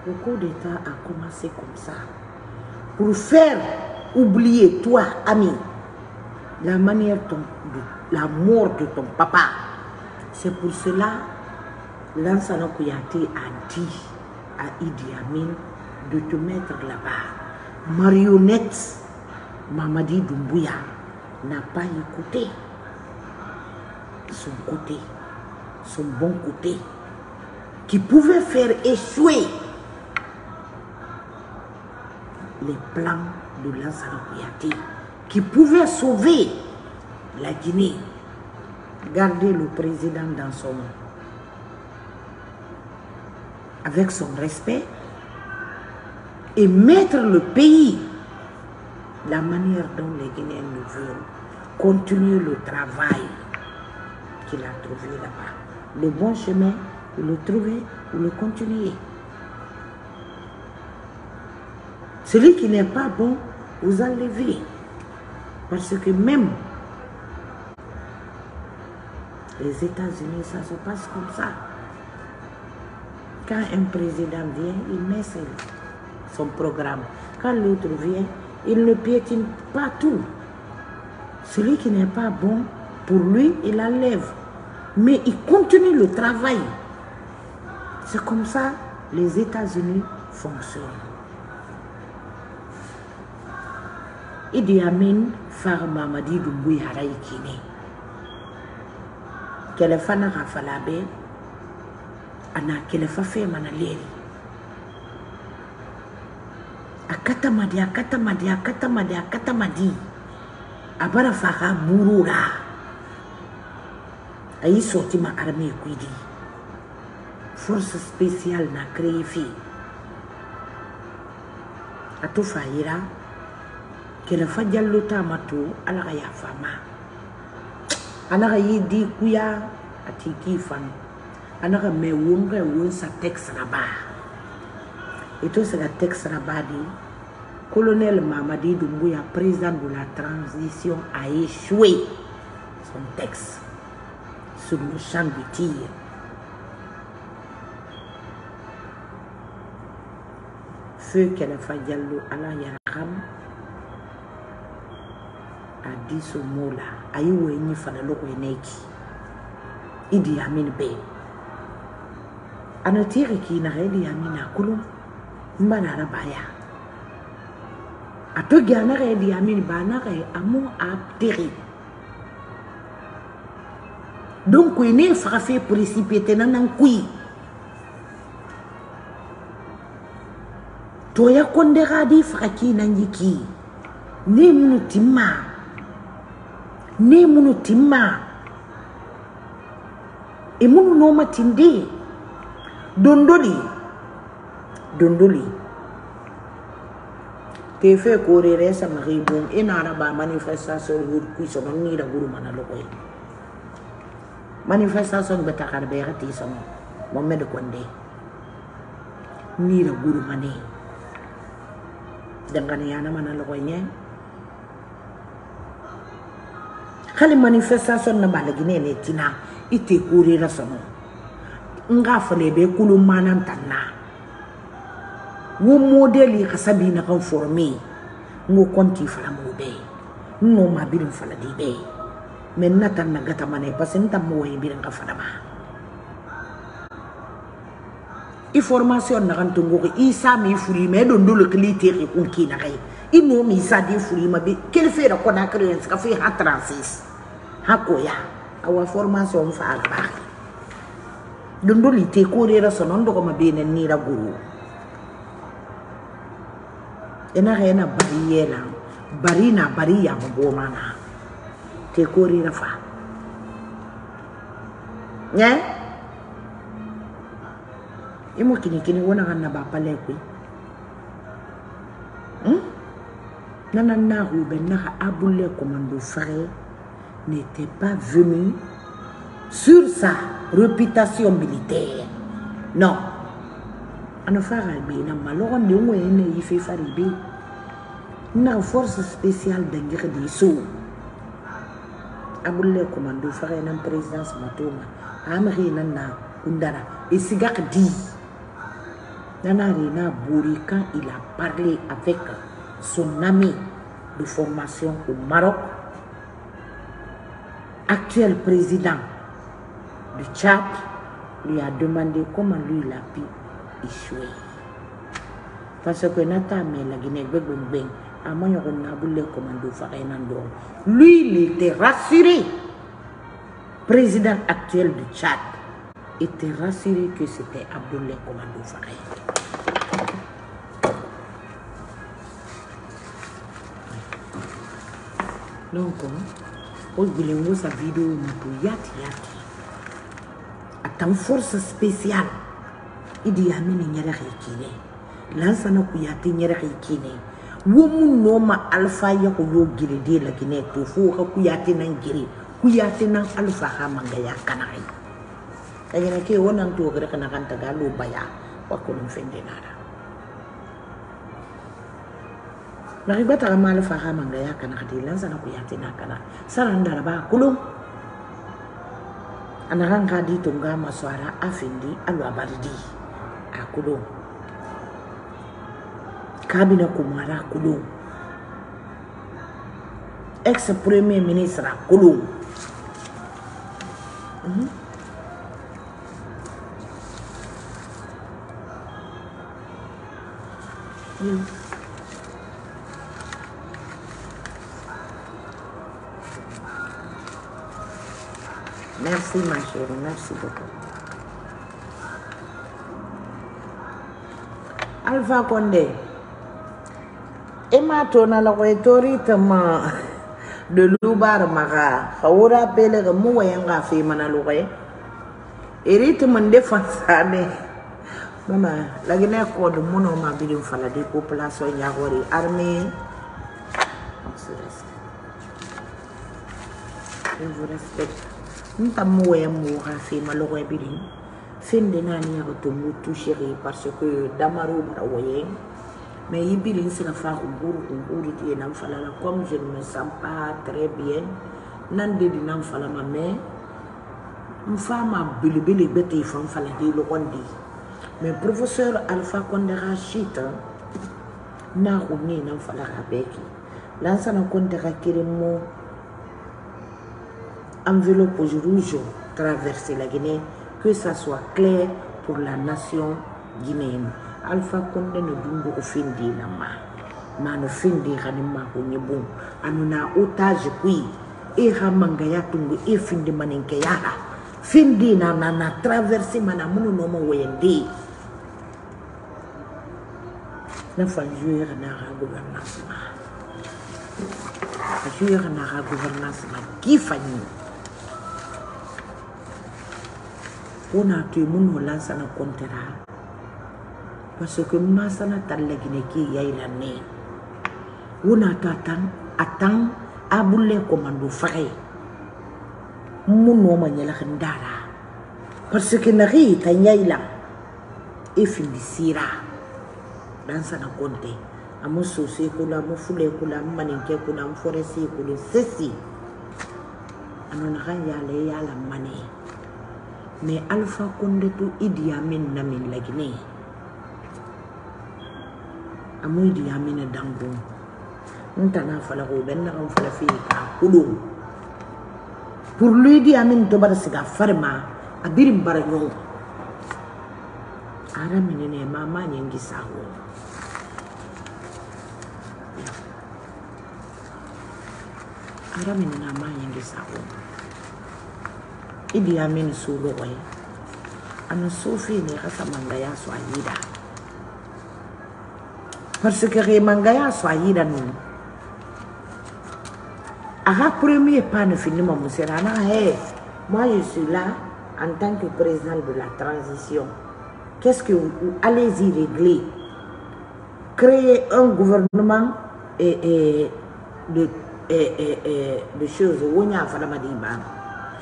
Le coup d'État a commencé comme ça. Pour faire oublier, toi, ami, la manière ton, de, la mort de ton papa. C'est pour cela Lansana Kouyaté a dit à Idi Amin de te mettre là-bas. Marionnette Mamadi Doumbouya n'a pas écouté son côté, son bon côté, qui pouvait faire échouer les plans de Kouyaté, qui pouvait sauver la Guinée, garder le président dans son avec son respect et mettre le pays la manière dont les Guinéens le veulent, continuer le travail qu'il a trouvé là-bas. Le bon chemin, le trouvez, vous le continuez. Celui qui n'est pas bon, vous enlevez. Parce que même les États-Unis, ça se passe comme ça. Quand un président vient, il met son programme. Quand l'autre vient, il ne piétine pas tout. Celui qui n'est pas bon, pour lui, il enlève. Mais il continue le travail. C'est comme ça les États-Unis fonctionnent. Idi Amin far ana kelefa leri. a katamadi a katamadi a katamadi a katamadi a bara fa ka buru ra a yi sorti ma armée kuidi force spéciale na créé fi a to fa yira kɛlɛ fa jallo ta ma to ala ka yafa ma ana ka yi di kuya a ti ki fan ana ka mɛ won ka won sa texte na ba ito se ka di colonel Mamadi Doumbouya président de la transition a échoué son texte sur le champ du tir. Feu Kelefa Diallo ala a dit ce mot là ayi wo ni fana loko neki idi amin be manarabaya ato gianagaye diamini banagaye amo aptere donc ne faga fe précipité nanan kuyi toya konde gadi faga kinanji ki ne munu timma. Ne munu timma. E munu nomatinde dondori dondoli dondoli te fe kore re sa mari bon ina ra ba manifestation hur ku so non ni da guru mana lo koy manifestation be takar be ga ti so mo med konde. Ni da guru mane dangane yana mana lo koy nye. Hali manifestation na balagi ne ne tina ite kore la sono nga fale be kulu manan tanna wo modeli ka sabi na kan forme ngo konti fala mo be. No ma birin fala di be. Men na tan na gata mane pasen tam mo way birin ka fala ma. I formation na kan tungo ko isa mi furi me don dole kli te kun ki na kai i no mi sa di furi ma be. Kel fe da ko na kre ka fe ha transis. Ha ko ya awa formation fa ba. Don dole te ko re ra sonon do ko ma be ni ra guru yana bari yana bari na bari ya mabo mana te ko re ra fa. Nye? Imo kini kini wona kan na ba pale ku hmm? Nana na hu ben na abule commando frère n'était pas venu sur sa réputation militaire. Non. Ana fara be na malogon de ngwe na force spéciale de ngire di so abulle commando fara na présidence matoma amri nan na undara isigak di nana rena bouri quand il a parlé avec son ami de formation au Maroc actuel président du Tchad lui a demandé comment lui il a pu échouer. Parce que Nata mais la Guinée à moi on a voulu Farenando. Lui il était rassuré. Président actuel du Tchad était rassuré que c'était Abdoulaye Commando Faray. Donc, on voulait sa vidéo pour yati yati. atan force spéciale idi amini nyere kine lansana ku yati nyere kine wo mun no ma alfa ya ko yo gire de la gine to fo ka ku yati nan gire ku yati nan alfa ha manga ya kana ai. Kayena ke wonan to gare kana kan taga lo baya wa ko dum fende nada Nari bata ma alfa ha manga ya kana kadi lansana ku yati na kana. Saranda ba kulum anakan ka di tunga maswara afindi alu abaridi akudo kabina kumara kudo ex premier ministre kudo mm -hmm. mm. Merci ma chérie, merci beaucoup. Alpha Condé, emato na lakoetori tama de lubar maga. Khawura pele ga mu wayanga fi mana lugai e iriti mun de fansane mama lagine ko de muno ma bidin fala de population ya gori armée je vous respecte. Nta mu waya mu ga fi ma lugai bidin fin de nani ya to mu toucher parce que damaru bara wayanga mais i biri n sera fa kunkuru kunkuru ti ye nan falala comme je ne me sens pas très bien nan de di nan falama mais n fa ma belebele bɛ te fan fala di lɔgɔn di mais professeur alpha konde ka shit na ko ne nan fala ka bɛɛ ki lansana konte ka kiri mo enveloppe rouge traverser la Guinée que ça soit clair pour la nation guinéenne alpha konde no dumbo ko fendi na ma. Ma no fendi kani ma ko nyebon anu na otage kui. E ha manga ya tungu e fendi maninke yara fendi na na na traverser mana munu no mo wende. Na fa jouer na ha gouvernance ma. A jouer na ha gouvernance ma. Ki fanyi ona tu mun no lansa na kontera parce que masana tallagine ke yayira ne wonata tan a tan abulle komando faxe mu nooma ñalaxin dara parce que naxi ta ñaylan e findi sira. Dan sana konte amo sose kula amo fule kula am maninke kula am forese kula sesi ano naxa yala yala mane mais alpha konde to idiamin namin lagine amu idi amin dango. Nta na fala ko ben na kan fala fi ka kudu. Pour lui di amin to bar siga farma abirin bar nyon ara minene mama nyengi sawo ara minene mama nyengi sawo idi amin sulu koy ana sofi ne kasa mangaya so ayida parce que re mangaya so ayida no aga premier pas ne fini ma musera na he moi je suis là en tant que président de la transition. Qu'est-ce que vous allez-y régler? Créer un gouvernement et, et de et, et, de choses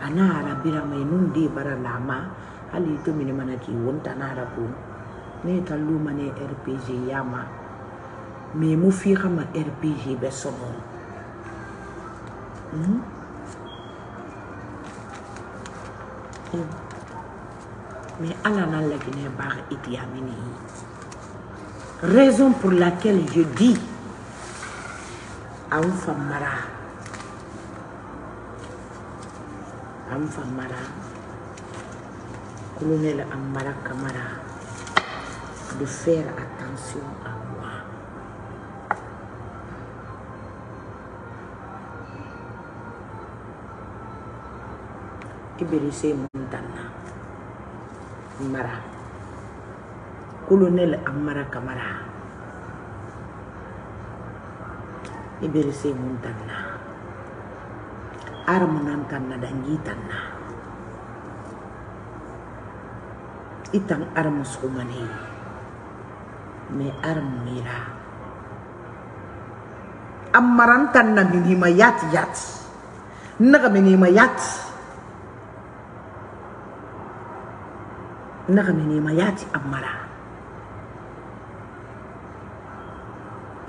ana ara bira mai nun di bara lama. Hali to mini mana ki wonta na ne ta luma ne rpg yama me mu fi rpg be somo. Hmm? mais ala na lagine bar iti amini raison pour laquelle je dis an famara an amfamara colonel amara camara de faire attention à moi. Iberise montana. Mara. Colonel amara camara iberise montana. அரமனான் அடங்கி தன்னா itang armus umani me armira amarantan na minima yat. Yat naga minima yat naga minima yat amara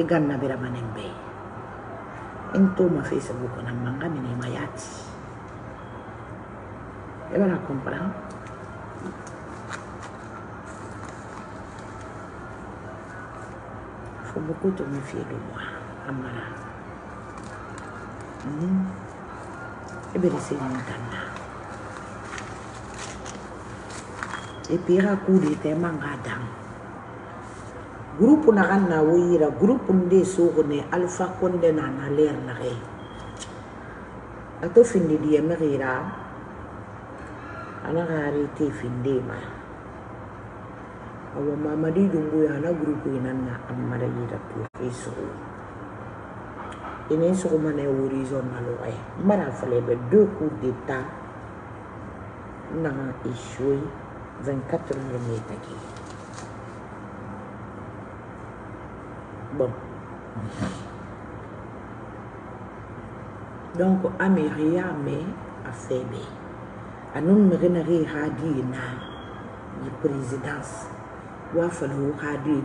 igan na biramaneng bay into ma facebook na manga mene ma yati. E bana comprendre? Faut beaucoup te méfier de moi amara mm. e be rese ngana e puis ra coup d'état manga dang. gurupu naga nawo yira gurupu nde sogone alpha konde nana ler nage ato findi diyeme xira ana xarite findema awa mamadi junguyo ana gurupu inanna ammada yira tuke sogo inen sogomana horizon naloxe mara falebe deux cours de temps naga échoué 24 heures metake bon. Donc ameriya me a febe anun mege ri hadi na yi présidence. Wa falu hadi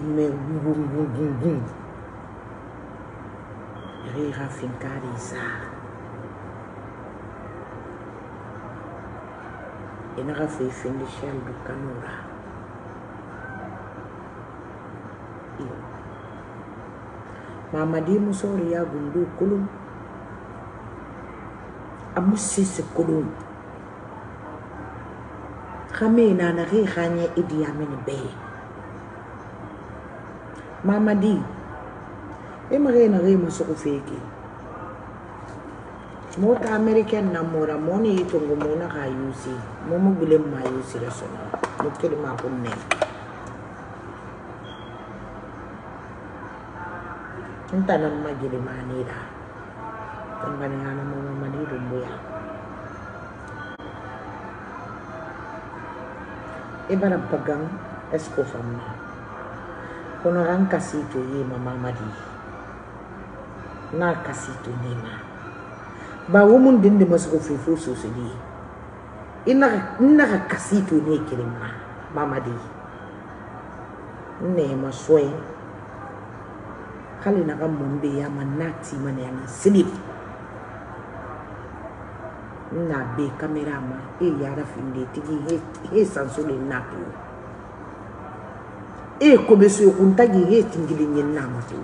me bum bum bum ri du mamadi muso de y'a gundo kolon amu sese kolon kame na na ge ganye e di amene be. Mamadi e mare na ge muso go feke. Mo ta american na mora mo ne itongo mo na ga yusi. Mo mo bile ma yusi la sona. Mo kele ma ko nne ntanan magilimanida tanbananganamamamani dumbuya i bana bagan esko famma kono ran kasi to yema mamadi na kasi to nema ba womun dinde masugo fefo sosodi innaka kasi to ne kilimma mamadi nema soyin k'ale n'a ka mɔni bɛ y'a ma n'a t'i ma na yan sini n'a bɛ kamera a ma e yara fini de tigi he e sanso de n'a e e to e ko bɛ so ye ko n ta k'i he tingili ɲɛ n'a ma to.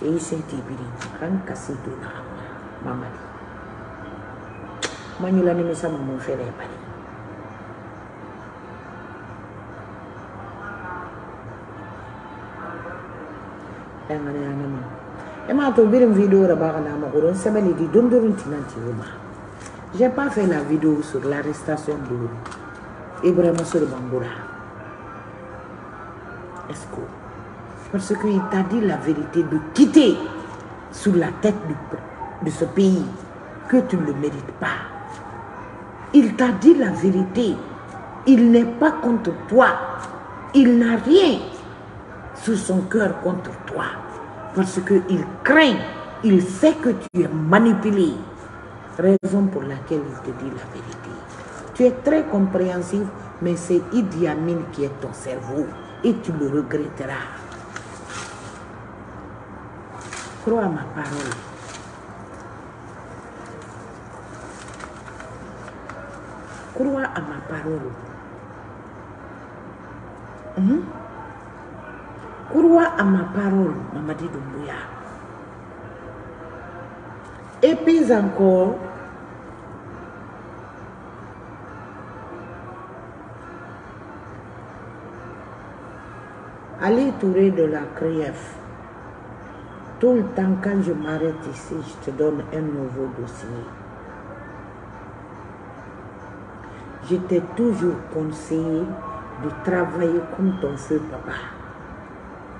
E y'i sen t'i biri a ka n kasi don n'a ma mamadi. Ma ɲɛla nimisa ma mun fɛ dɛ bari nama. Ema j'ai pas fait la vidéo sur l'arrestation de Ibrahima Sori Bangoura est-ce que parce qu'il t'a dit la vérité de quitter sur la tête de, de ce pays que tu ne le mérites pas. Il t'a dit la vérité. Il n'est pas contre toi. Il n'a rien sur son cœur contre Parce qu'il craint, il sait que tu es manipulé. Raison pour laquelle il te dit la vérité. Tu es très compréhensif, mais c'est Idi Amin qui est ton cerveau. Et tu le regretteras. Crois à ma parole. Crois à ma parole. Hum? Crois à ma parole, Mamadi Doumbouya. Et puis encore, Ali Touré de la CRIEF. Tout le temps, quand je m'arrête ici, je te donne un nouveau dossier. Je t'ai toujours conseillé de travailler comme ton feu papa.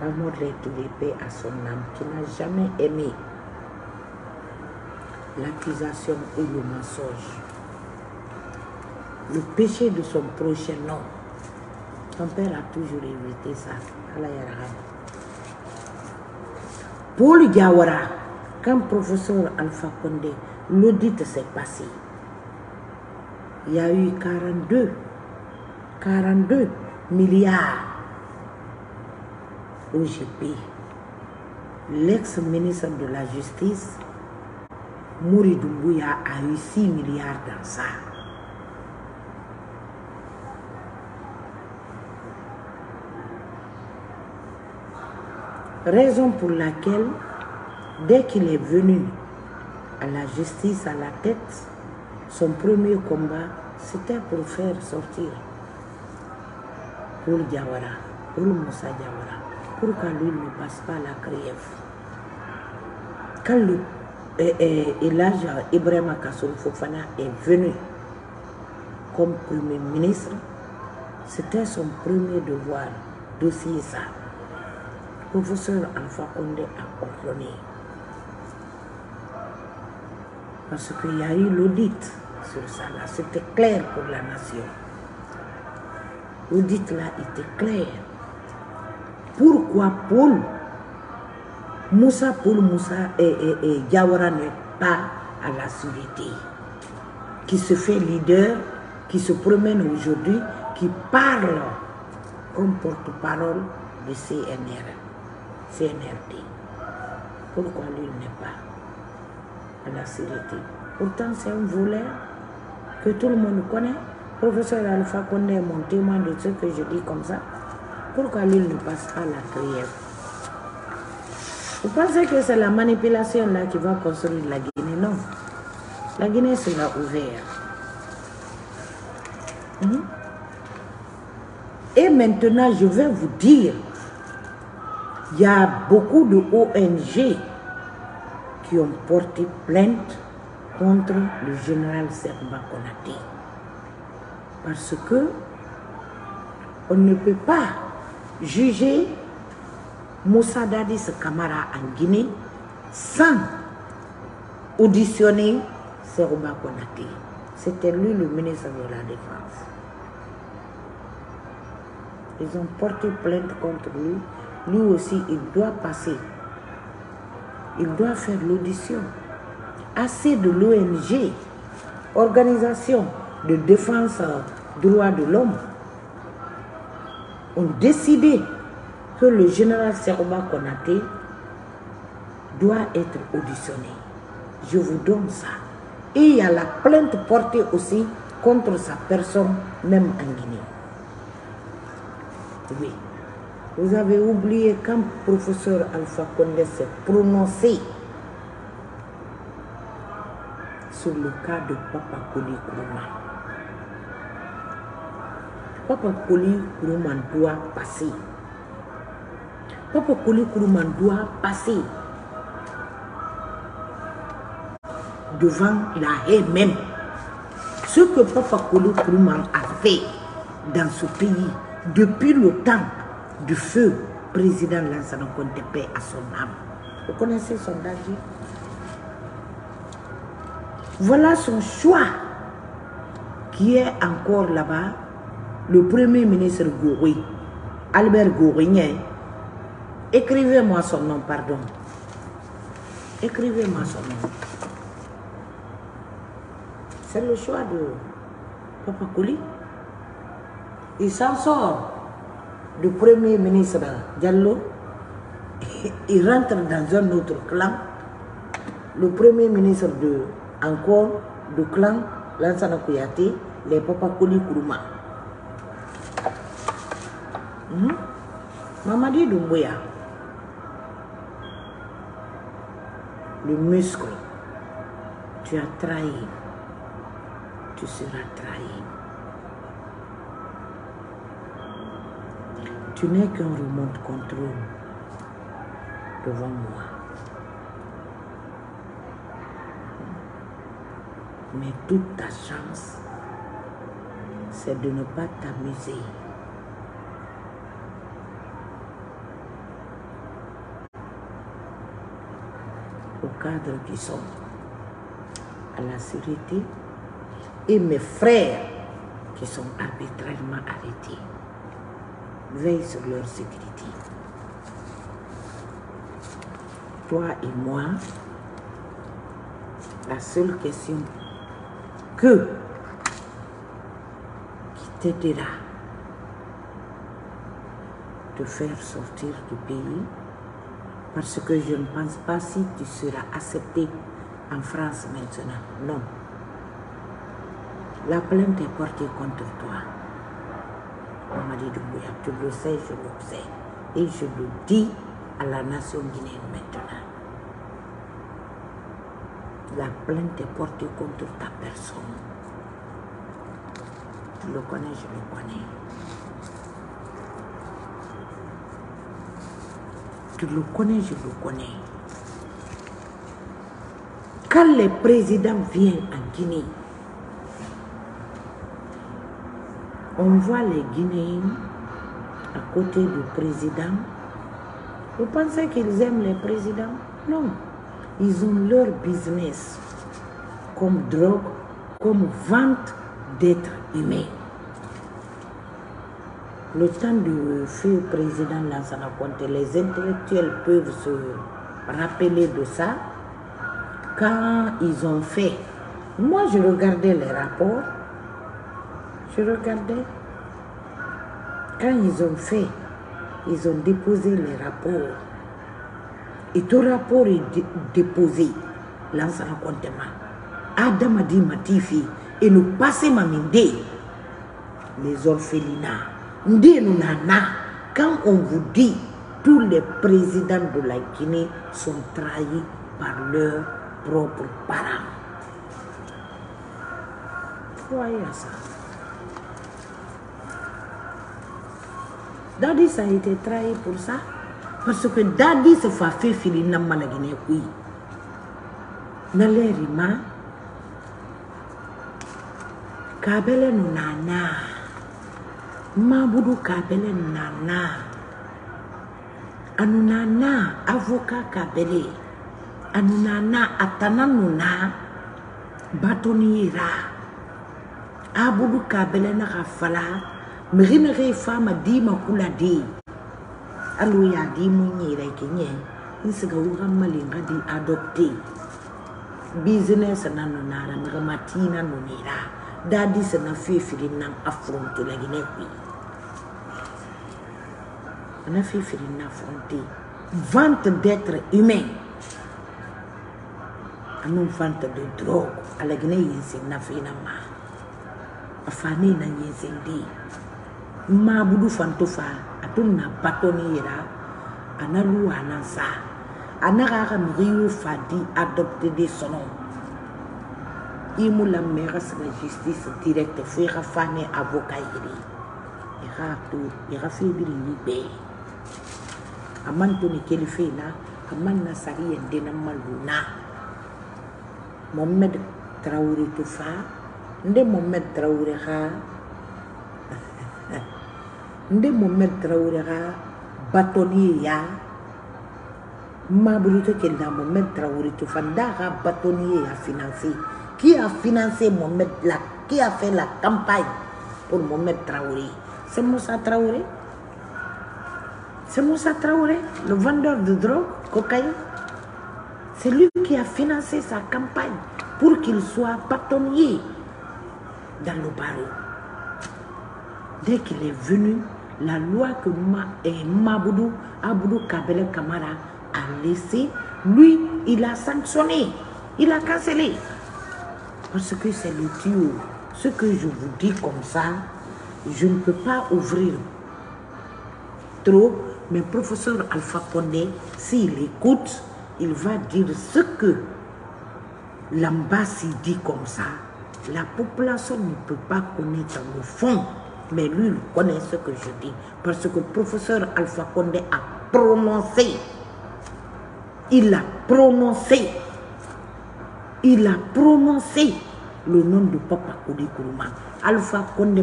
Mordre tous les paix à son âme. Tu n'as jamais aimé l'accusation ou le mensonge. Le péché de son prochain nom. Ton père a toujours évité ça. Paul Diawara, quand professeur Alpha Condé, l'audit s'est passé, il y a eu 42, 42 milliards au GP. L'ex-ministre de la Justice, Mouri Doumbouya, a eu 6 milliards dans ça. Raison pour laquelle dès qu'il est venu à la justice à la tête, son premier combat, c'était pour faire sortir pour Diawara, pour Moussa Diawara, pour lui ne passe pas la griève. Quand le et, et l'âge Ibrahim Kassoum Fofana est venu comme premier ministre, c'était son premier devoir d'essayer ça. Professeur Alpha Condé a ordonné. Parce qu'il y a eu l'audit sur ça là, c'était clair pour la nation. L'audit là était clair. Pourquoi Paul? Moussa Paul Moussa et, et, Diawara n'est pas à la sûreté Qui se fait leader, qui se promène aujourd'hui, qui parle comme porte-parole de CNR, CNRD. Pourquoi lui n'est pas à la sûreté? Pourtant, c'est un voleur que tout le monde connaît. Professeur Alpha Condé est mon témoin de ce que je dis comme ça. Pourquoi lui ne passe pas la prière? Vous pensez que c'est la manipulation là qui va construire la Guinée? Non. La Guinée sera ouverte. Mhm. Et maintenant, je vais vous dire, il y a beaucoup de ONG qui ont porté plainte contre le général Serba Konaté. Parce que on ne peut pas juger Moussa Dadis Kamara en Guinée sans auditionner Serba Konaté. C'était lui le ministre de la Défense. Ils ont porté plainte contre lui. Lui aussi, il doit passer. Il doit faire l'audition. Assez de l'ONG, organisation de défense des droits de l'homme, ont décidé que le général Serba Konaté doit être auditionné. Je vous donne ça. Et il y a la plainte portée aussi contre sa personne, même en Guinée. Oui. Vous avez oublié quand professeur Alpha Condé s'est prononcé sur le cas de Papa Kourouman. Papa Koli Kourouman doit passer. Papa Koli Kourouman doit passer devant la haie même. Ce que Papa Koli Kourouman a fait dans ce pays depuis le temps du feu président Lansana Conte à son âme. Vous connaissez son danger Voilà son choix qui est encore là-bas, le premier ministre Goury, Albert Gourigné. Écrivez-moi son nom, pardon. Écrivez-moi son nom. C'est le choix de Papa Kouli. Il s'en sort du premier ministre Diallo. Il rentre dans un autre clan. Le premier ministre de encore du clan Lansana Kouyaté, les Papa Kouli Kourouma. Hmm? Mamadi Doumbouya, le muscle, tu as trahi, tu seras trahi. Tu n'es qu'un remonte contrôle devant moi. Mais toute ta chance, c'est de ne pas t'amuser. Aux cadres qui sont à la sécurité et mes frères qui sont arbitrairement arrêtés. Veille sur leur sécurité. Toi et moi, la seule question que qui t'aidera de faire sortir du pays, parce que je ne pense pas si tu seras accepté en France maintenant. Non. La plainte est portée contre toi. Mamadi Doumbouya, tu le sais, je le sais. Et je le dis à la nation guinéenne maintenant. la plainte est portée contre ta personne. Tu le connais, je le connais. Tu le connais, je le connais. Quand le président vient en Guinée, on voit les Guinéens à côté du président. Vous pensez qu'ils aiment les présidents? Non. Ils ont leur business comme drogue, comme vente d'êtres humains. Le temps du feu président Lansana Conté, les intellectuels peuvent se rappeler de ça. Quand ils ont fait, moi je regardais les rapports, je regardais. Quand ils ont fait, ils ont déposé les rapports. Et tout rapport est dé- déposé. Lansana Conté ma. Adam a dit Matifi et nous passons ma minde les orphelinats. Nana, quand on vous dit tous les présidents de la Guinée sont trahis par leurs propres parents. Croyez à ça. Dadi ça a été trahi pour ça? Parce que Dadi se fait. Oui. Dans les rimas, Kabele no nana. Mabudu Kabele nana. Anu nana avocat Kabele. Anu nana atana nuna. Batoniera. Abudu Kabele na kafala. Mrina re fama di makula di. Alu ya di munyera kenye. Nsiga malinga di adopte. business na no nara naga matina nira dadi se na fifiri nan affronter la Guinée oui na fifiri na affronter vente d'être humain. Anu vente de drogue. À la Guinée yinsi na fina ma. Afani na ma budu atun na batoni yira analu anansa anaga ka mriyo fadi adopté des sonon imu la mère c'est la justice directe fo ka fane avocat yiri ira to ira fi biri ni be aman to ni na aman na sari yende na maluna. Mohamed Traoré to fa nde Mohamed Traoré ha nde Mohamed Traoré ha batonier ya. Mabrito Kenda Mohamed Traoré Toufandara bâtonnier a financé. Qui a financé Mohamed qui a fait la campagne pour Mohamed Traoré? C'est Moussa Traoré. C'est Moussa Traoré, le vendeur de drogue, cocaïne. C'est lui qui a financé sa campagne pour qu'il soit bâtonnier dans le barreau. Dès qu'il est venu, la loi que Ma, eh, Maboudou, Aboudou Kabele Kamara a laissé, lui, il a sanctionné, il a cancellé. Parce que c'est le tuyau. Ce que je vous dis comme ça, je ne peux pas ouvrir trop, mais professeur Alpha Condé, s'il écoute, il va dire ce que l'ambassade dit comme ça. La population ne peut pas connaître le fond, mais lui, il connaît ce que je dis. Parce que professeur Alpha Condé a prononcé, il a prononcé, il a prononcé le nom de Papa Koudi Kourouma. Alpha Condé,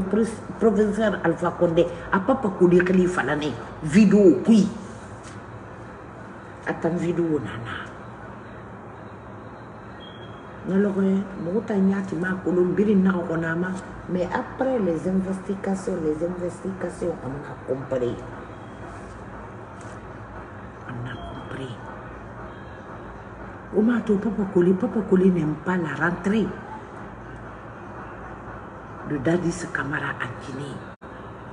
professeur Alpha Condé, à Papa Koudi Khalifa l'année, vidéo, oui. Attends, vidéo, nana. nalɔgɔɛ mɔgɔ ta ɲaati ma kolon biri naga kɔnɔ a ma mais après les investigations les investigations on a compris on a compris o m'a to papa koli papa n'aime pas la rentrée. De Dadis Camara à Guinée.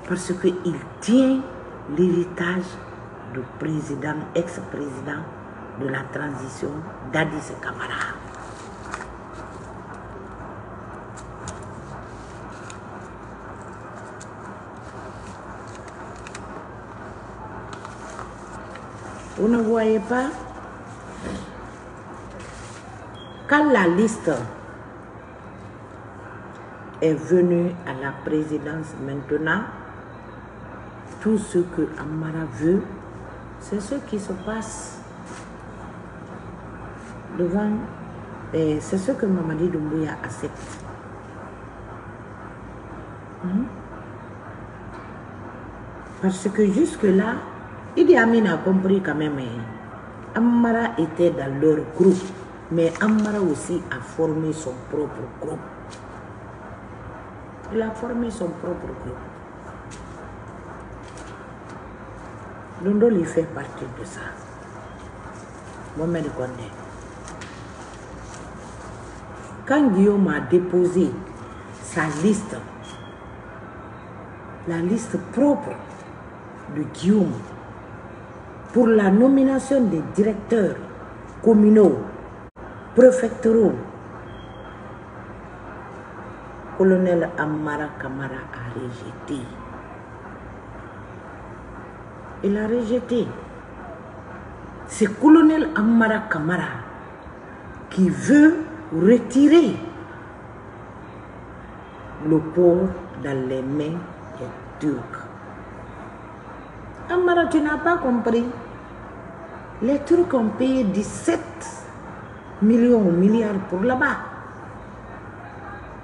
Parce que il tient l'héritage du président ex-président de la transition Dadis Camara Vous ne voyez pas? Quand la liste est venue à la présidence maintenant, tout ce que Amara veut, c'est ce qui se passe devant, et c'est ce que Mamadi Doumbouya accepte. Mhm. Parce que jusque-là, Idi Amin a compris quand même. hein, Amara était dans leur groupe, mais Amara aussi a formé son propre groupe. Il a formé son propre groupe. Londol, il fait partie de ça. Mohamed Kondé. Quand Guillaume a déposé sa liste, la liste propre de Guillaume pour la nomination des directeurs communaux, préfectoraux, colonel Amara Kamara a rejeté. Il a rejeté. C'est colonel Amara Kamara qui veut retirer le port dans les mains des Turcs. Amara, tu n'as pas compris. Les Turcs ont payé 17 millions ou milliards pour là-bas.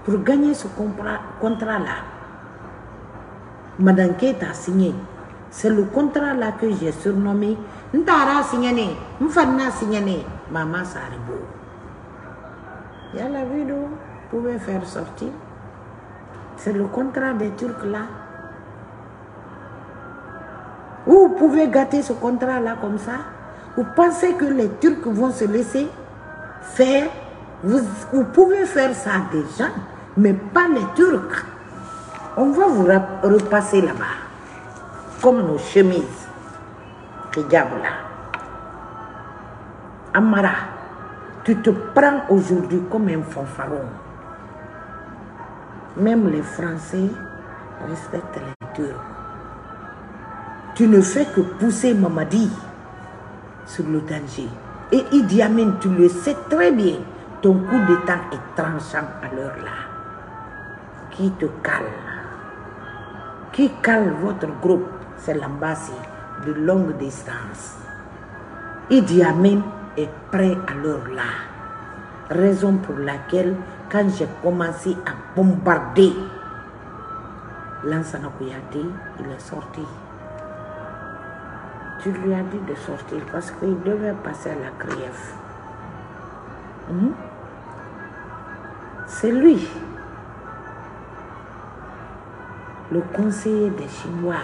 Pour gagner ce contrat-là. Madame Kate a signé. C'est le contrat-là que j'ai surnommé Ntara signé, Mfana signé, Maman Saribo. Il y a la vidéo, vous pouvez faire sortir. C'est le contrat des Turcs là. Vous pouvez gâter ce contrat-là comme ça. Vous pensez que les Turcs vont se laisser? Vous, vous pouvez faire ça à des gens, mais pas les Turcs. On va vous repasser là-bas, comme nos chemises. Hijab là. Amara, tu te prends aujourd'hui comme un fanfaron. Même les Français respectent les Turcs. Tu ne fais que pousser Mamadi sur le danger. Et Idi Amin, tu le sais très bien, ton coup d'état est tranchant à l'heure là. Qui te cale? Qui cale votre groupe? C'est l'ambassade de longue distance. Idi Amin est prêt à l'heure là. Raison pour laquelle, quand j'ai commencé à bombarder Lansana Kouyaté, il est sorti. Tu lui as dit de sortir parce qu'il devait passer à la CRIEF. Mhm. C'est lui, le conseiller des Chinois,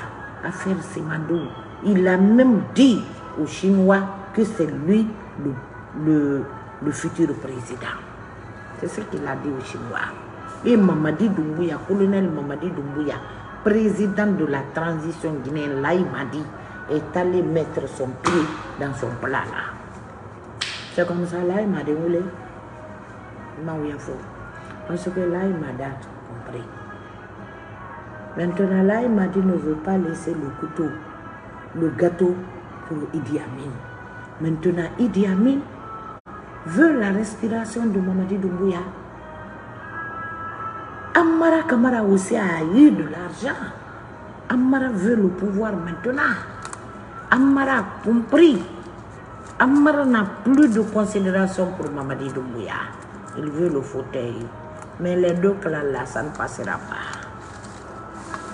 Affaire Simando. Il a même dit aux Chinois que c'est lui le, le, le futur président. C'est ce qu'il a dit aux Chinois. Et Mamadi Doumbouya, colonel Mamadi Doumbouya, président de la transition guinéenne, là, il m'a dit, est allé mettre son pied dans son plat là. C'est comme ça, là, il m'a déroulé. Il m'a faux. Parce que là, il m'a d'art compris. Maintenant, là, il m'a dit ne veut pas laisser le couteau, le gâteau pour Idi Amin. Maintenant, Idi Amin veut la respiration de Mamadi Doumbouya. Amara Kamara aussi a eu de l'argent. Amara veut le pouvoir maintenant. Amara a compris. Amara n'a plus de considération pour Mamadi Doumbouya. Il veut le fauteuil. Mais les deux clans là, ça ne passera pas.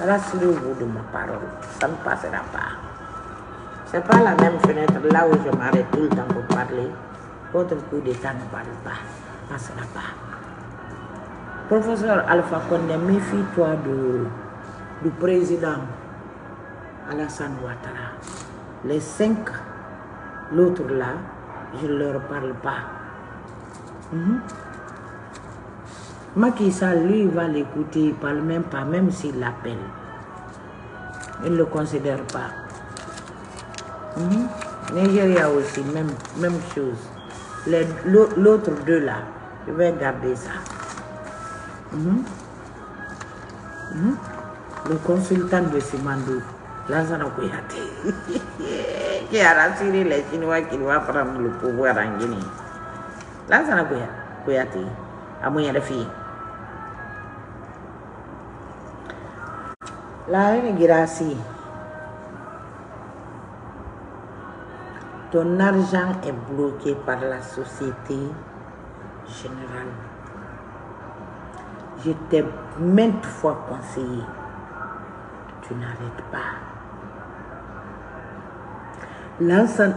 Rassurez-vous de ma parole, ça ne passera pas. C'est pas la même fenêtre là où je m'arrête tout le temps pour parler. Votre coup d'état ne parle pas, passera pas. Professeur Alpha Condé, méfie-toi de, du président Alassane Ouattara. Les cinq, l'autre là, je ne leur parle pas. Sall, lui, il va l'écouter, il ne parle même pas, même s'il l'appelle. Il ne le considère pas. Mhm. Nigeria aussi, même, chose. L'autre deux là, je vais garder ça. Mhm. Mhm. Le consultant de Simandou, Lazara Kouyaté, qui a rassuré les Chinois qu'il va prendre le pouvoir en Guinée. Lazara Kouyaté. kuyati amu yɛrɛ fi la reine ton argent est bloqué par la société générale je t'ai maintes fois conseillé tu n'arrêtes pas l'ensemble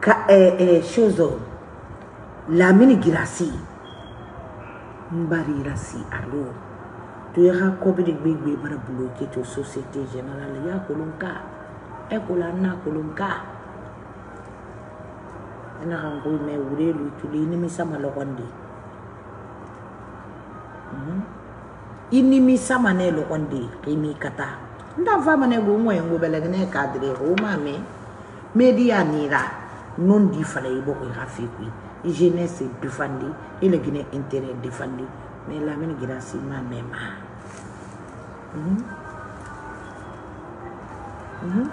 ka eh, eh, chose lamini girasi mbari rasi alo. To yaga kobe de gbegbe bara bloqué to société générale ya kolonka e kola na kolonka. Ina kan ko me wure lu tuli ni mi sama lokondi ini mi sama ne lokondi kimi kata nda fama ne go ne ma non ka fi kui i jeunesse défendi i le intérêt mais lamine grâce ma mema Mhm. Mhm.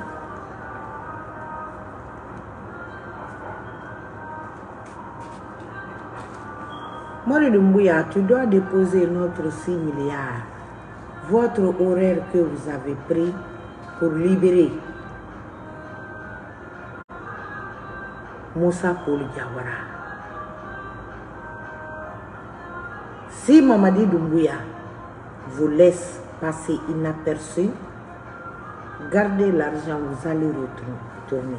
Doumbouya, tu dois déposer notre 6 milliards. Votre horaire que vous avez pris pour libérer Moussa Paul. Si Mamadi Doumbouya vous laisse passer inaperçu, gardez l'argent, vous allez retourner.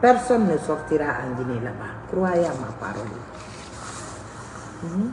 Personne ne sortira en Guinée là-bas. Croyez à ma parole. Mhm.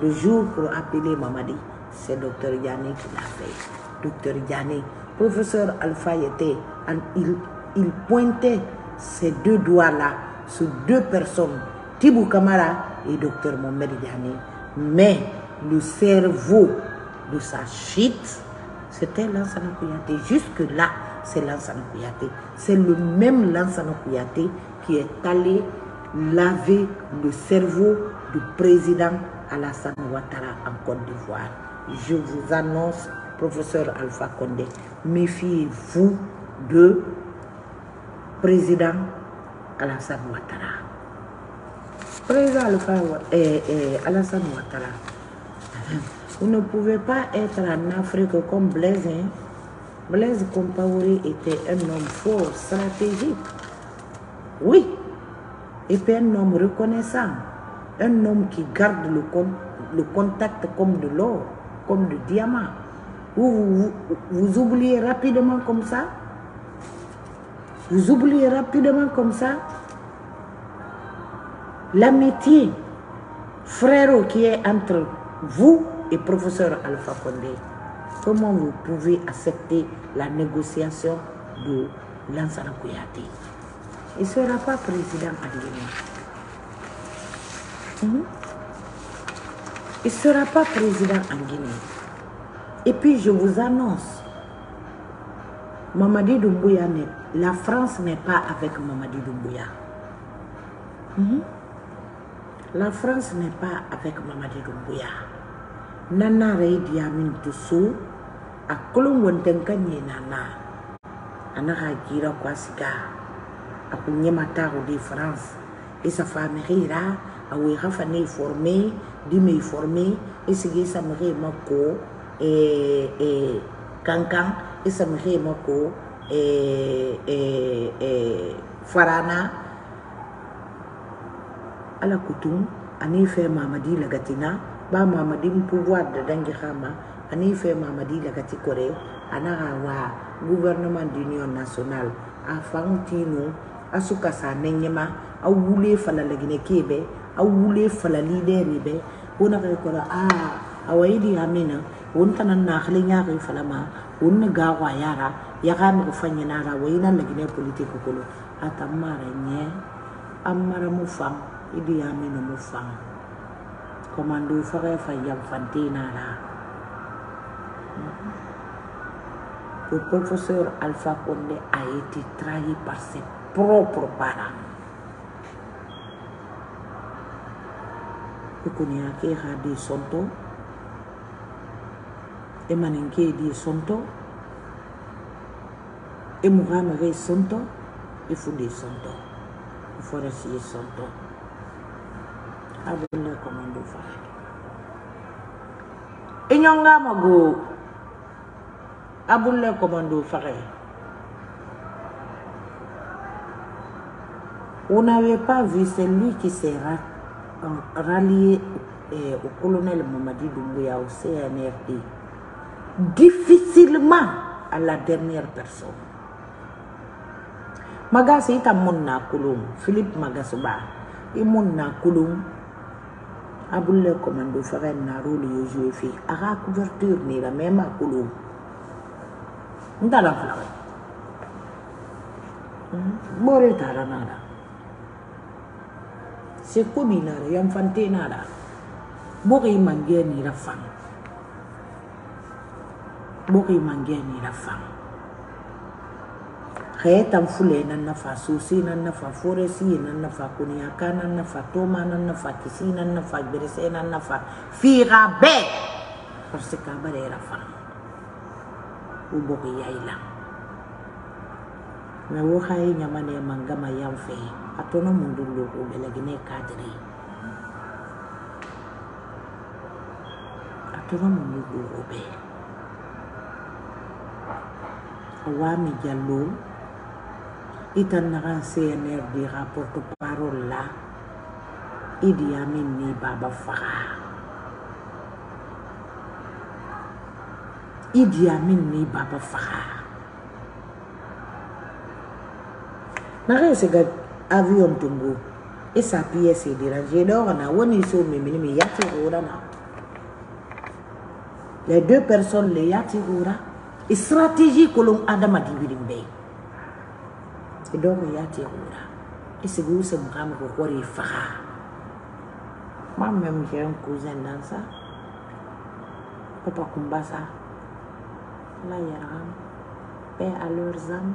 le jour pour appeler mamadi c'est docteur Yannick qui l'a fait docteur Yannick professeur Alpha était, il, pointait ses deux doigts-là sur deux personnes, Tibou Kamara et docteur Mohamed Diané. Mais le cerveau de sa chute, c'était Lansana. Jusque-là, c'est Lansana Kouyaté. C'est le même Lansana qui est allé laver le cerveau du président Alassane Ouattara en Côte d'Ivoire. Je vous annonce professeur Alpha Condé, méfiez-vous de président Alassane Ouattara. Président Alpha, eh, eh, Alassane Ouattara, vous ne pouvez pas être en Afrique comme Blaise. Hein? Blaise Compaoré était un homme fort, stratégique. Oui. Et puis un homme reconnaissant. Un homme qui garde le, con le contact comme de l'or, comme de diamant. Vous, vous, oubliez rapidement comme ça? Vous oubliez rapidement comme ça? L'amitié, frère qui est entre vous et professeur Alpha Condé. Comment vous pouvez accepter la négociation de Lansana Kouyaté? Il ne sera pas président en Mm -hmm. Il ne sera pas président en Guinée. Et puis je vous annonce, Mamadi Doumbouya, la France n'est pas avec Mamadi Doumbouya. Mm -hmm. La France n'est pas avec Mamadi Doumbouya. Nana Reidi Amin Toussou, a Kolongwentenkanye Nana, Anara Gira Kwasiga, a Kunyamata de France, et sa famille là, awe hafane iforme dime iforme esige esamege emako e eh, eh, kankan esamege emako eh, eh, eh, farana. Ala kutum ani fɛ mamadi lagatina ba mamadi pouvoir dadangi hama ani fɛ mamadi lagati kɔrɛ anaga wa gouvernement d'union nationale. A fanw tinu a sukasa nɛɲɛma a wule falalagine kebɛ a kay amina, on tanan na kay on gawa yara, yaga mi fanyana ra wayina lagine politique kolo, atamara nye amara mu idi aminu mu fam commando fare fa yamfantina la le professeur Alpha Condé a été trahi par ses propres parents ikuni ake ha di sonto e maninke di sonto e mugama ge sonto. E fu di sonto. E fora si sonto. Abulle komando fa e nyongama go abulle komando fa On n'avait pas vu celui qui s'est rallié eh, au colonel Mamadi Doumbouya au CNRD difficilement à la dernière personne. Magasi ita mun na kulum, Philippe Magasuba, i mun na kulum, abulle commando fare na rôle yo joué fi, aga couverture ni la même à kulum. Ndala flawe. Bore tara nada. C'est comme il a, yam fante nada. Bori mangé ni la femme. Bori mangé ni la femme. Khayatan fule nan nafa susi nan nafa foresi nan nafa kuniyaka nan nafa toma nan nafa kisi nan nafa berese nan nafa fira be parce que bare era fam u boko yayla na wo hay nyamane mangama yam fe. Atono mundulo ko belagine kadri. Atono mundulo ko be awami jallo itan nakan CNR di rapport parole la. Idi Amin ni baba faga Idi Amin ni baba faga naka se ga avion tungu. Isa pièce dérangé donc na woni so mi mi mi yati ora na. Les deux personnes les yati ora stratégie kolon adama dibirimbe e dɔw ko y'a tɛ wura e sigi u se mugan ko faga moi même j'ai un cousin dans ça kumbasa la yarham paix à leurs âmes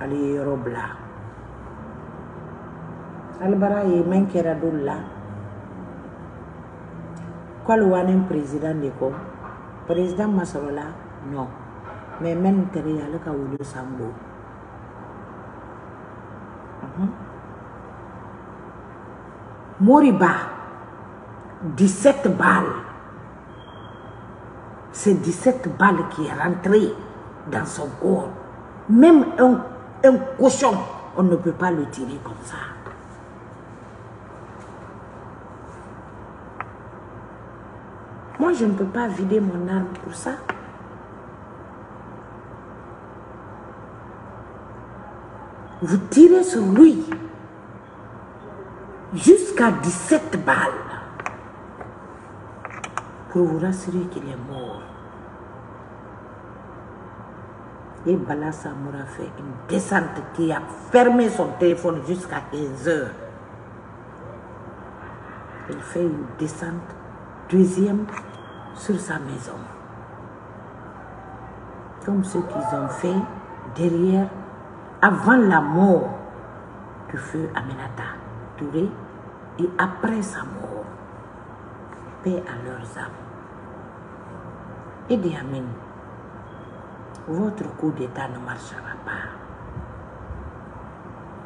alu ye yɔrɔ bila alu bara ye mɛn kɛra dolu la ko alu wa ni président de kɔ président ma sɔrɔ la non mais men tere ale ka Moriba 17 balles c'est 17 balles qui est rentré dans son corps. Même un, un cochon. On ne peut pas le tirer comme ça. Moi je ne peux pas vider mon arme pour ça. Vous tirez sur lui jusqu'à 17 balles. Pour vous rassurer qu'il est mort. Et Bala Samoura fait une descente qui a fermé son téléphone jusqu'à 15 heures. Il fait une descente deuxième sur sa maison. Comme ce qu'ils ont fait derrière avant la mort du feu Aminata Touré et après sa mort. Paix à leurs âmes. Idi Amin, votre coup d'État ne marchera pas.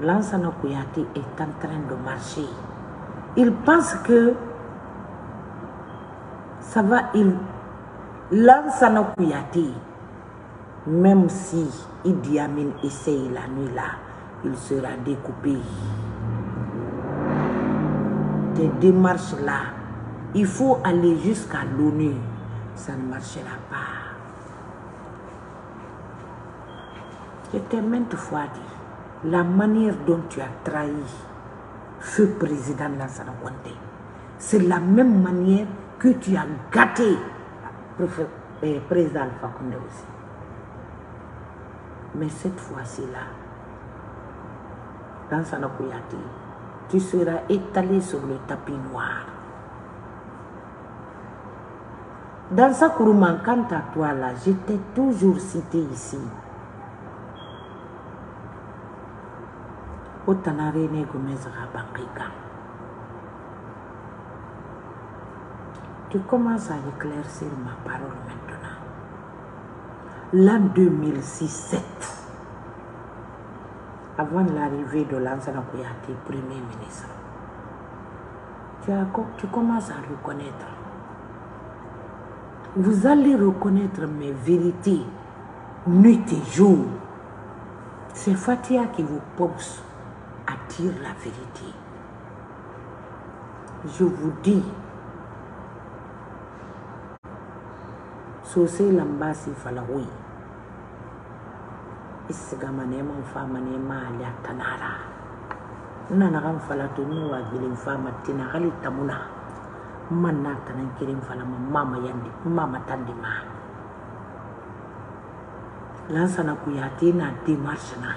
Lansana est en train de marcher. Il pense que ça va, il... Lansana même si Idi Amin essaye la nuit là, il sera découpé. Tes démarches-là, il faut aller jusqu'à l'ONU. Ça ne marchera pas. Je t'ai maintes fois dit, la manière dont tu as trahi feu président Lansana c'est la même manière que tu as gâté le président Alpha Condé aussi. Mais cette fois-ci-là, dans Sanakouyati, tu seras étalé sur le tapis noir. Dans sa Kourouman, quant à toi là, je t'ai toujours cité ici. Tu commences à éclaircir ma parole maintenant. L'an 2006-7, avant l'arrivée de Lansana Kouyaté, Premier ministre, tu, tu commences à reconnaître. Vous allez reconnaître mes vérités nuit et jour. C'est Fatia qui vous pousse à dire la vérité. Je vous dis, sosai lambasi falawi isiga manema mfa manema ali atanara. Nanaga mfala tonu wagile mfa matina gali tamuna. Manna tanan kire mfala mama yandi mama tandima. Lansana kuyate na démarche na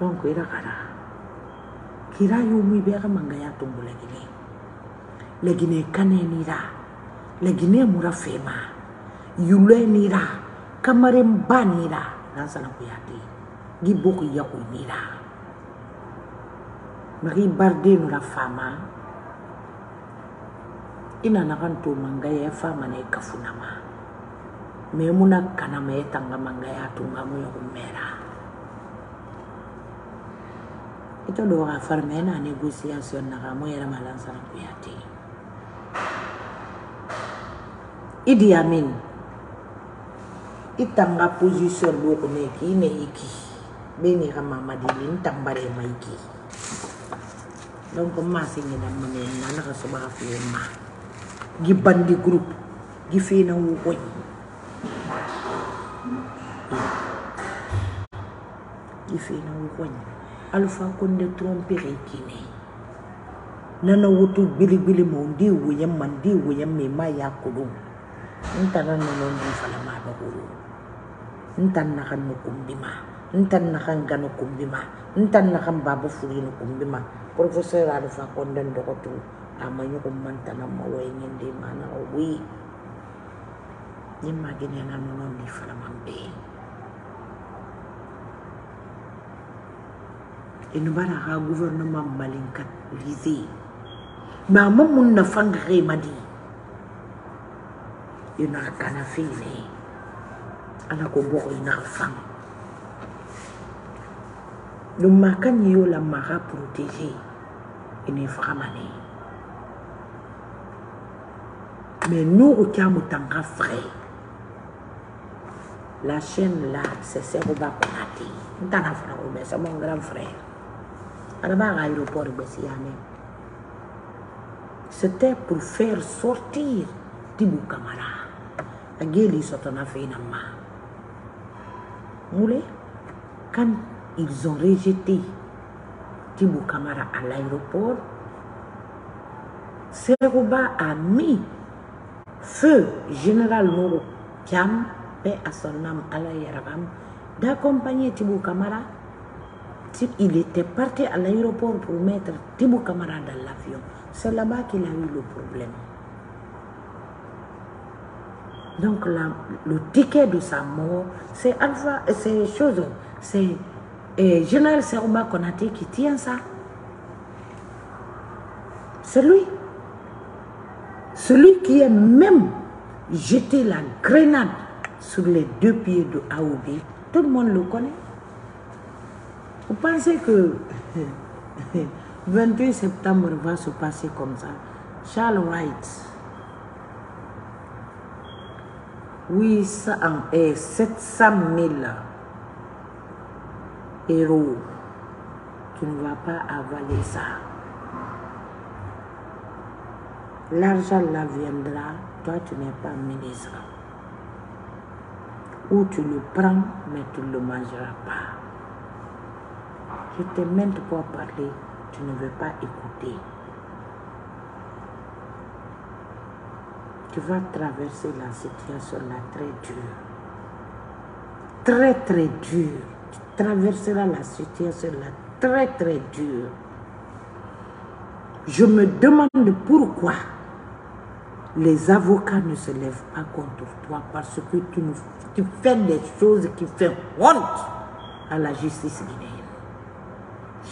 den na kan birin na i y'a pɛl na kan birin na b'a fɛ non so ma le gut hali wale kɛ na ka telefon dongo i den na ka yɛrɛ ti sa i ko den donc ira kara kira yu mu bɛ ka mangaya tumbo lagine lagine kane nira lagine mura fema yule nira kamarin ba nira dan sana ku yati. Gi boku ya ku nira mari barde nura fama. Ina na kan to mangaya fama ne kafunama me muna kana me tanga mangaya to ngamu ya mera ito do ga farme na negociation na ga mo yara malan sana ku yati Idi Amin. Itanga position do ko ne ki ne iki. Be ni ka mama di lin tambare ma iki. Donc ma se ni dam ne na na ka soba fi ma. Gi bandi group gi fi na wu ko gi fi na wu ko alpha konde tromper ki ne nana wutu bili bili mo ndi wuyam man di wuyam me ma ya kudum ntana nono ndi fala ma ba kulu ntan na kan kumbi ma. Ntan na kan gano kumbi ma. Ntan na kan baba furi no kumbi ma. Professeur alfa konden dokotu amanyo ko mantana ma way ngende mana o wi nyimma gene na nono ndi fala mambe inu bara ha gouvernement malinkat lisé ma mamun na fangre madi. Ina kana fili ana ko boko ina fam le makan yo la mara protéger ina famane mais nous au kamu tanga frère la chaîne là c'est Serouba Konati ntana fana ko mais c'est mon grand frère ana ba ga aéroport besiane c'était pour faire sortir Tibou Kamara ageli sotona fina ma. Moulé quand ils ont rejeté Tibou Kamara à l'aéroport Serouba a mis feu général Nouro Kiam paix à son âme Allah d'accompagner Tibou Kamara il était parti à l'aéroport pour mettre Tibou Kamara dans l'avion c'est là-bas qu'il a eu le problème Donc le ticket de sa mort, c'est Alpha, c'est chose, c'est Général Serouba Konaté qui tient ça. C'est lui. Celui qui a même jeté la grenade sur les deux pieds de Aobi, tout le monde le connaît. Vous pensez que 28 septembre va se passer comme ça? Charles Wright, 800 et 700 000 euros, tu ne vas pas avaler ça. L'argent là viendra, toi tu n'es pas ministre. Ou tu le prends, mais tu ne le mangeras pas. Je t'ai maintes fois parlé, tu ne veux pas écouter. Tu vas traverser la situation là très dure. Très très dure. Tu traverseras la situation là très très dure. Je me demande pourquoi les avocats ne se lèvent pas contre toi parce que tu, tu fais des choses qui font honte à la justice guinéenne.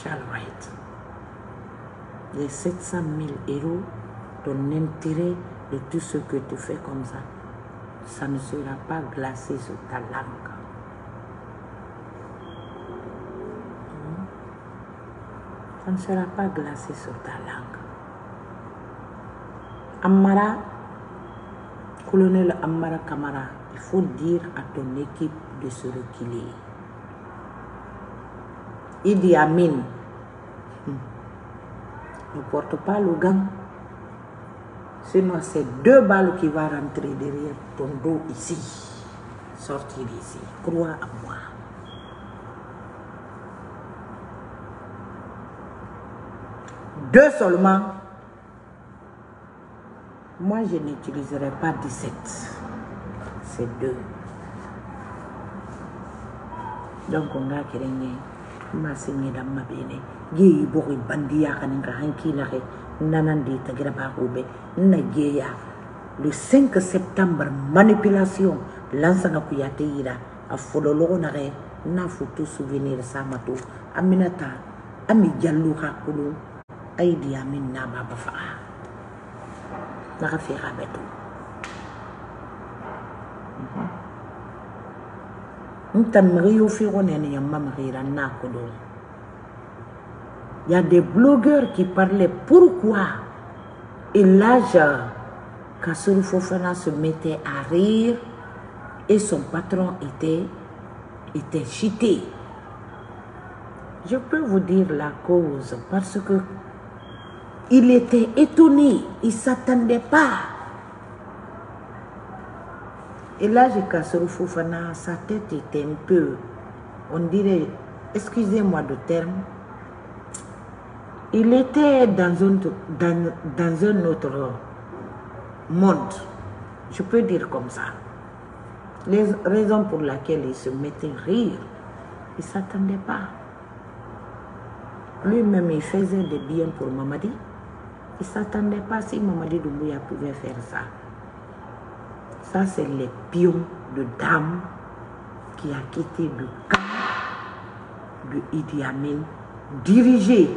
Charles Wright. Les 700 000 euros, ton intérêt de tout ce que tu fais comme ça, ça ne sera pas glacé sur ta langue. Ça ne sera pas glacé sur ta langue. Amara, colonel Amara Kamara, il faut dire à ton équipe de se reculer. Idi Amin ne porte pas le gant. Sinon, c'est deux balles qui vont rentrer derrière ton dos ici. Sortir d'ici. Crois à moi. Deux seulement. Moi, je n'utiliserai pas 17. C'est deux. Donc, on a créé masi ngedam mabene geyi boxoy bandiya xanenga xan kiinaxe nanandi tagira baxuɓe na geeya le 5 septembre manipulation. Lansanga kuyate yira a folo loxonaxe na futu souvenir samatu aminata ami jallu xa kulu ayidi amin na baba faxa naxa fexa ɓetu Il y a des blogueurs qui parlaient pourquoi l'âge Kassou Fofana se mettait à rire et son patron était, était chité. Je peux vous dire la cause parce que il était étonné, il ne s'attendait pas. Et là, Kassou Fofana, sa tête était un peu, on dirait, excusez-moi de terme, il était dans un, dans, dans un autre monde, je peux dire comme ça. Les raisons pour lesquelles il se mettait à rire, il ne s'attendait pas. Lui-même, il faisait des biens pour Mamadi. Il ne s'attendait pas si Mamadi Doumbouya pouvait faire ça. Ça, c'est les pions de dames qui a quitté le camp de Idi Amin, dirigé,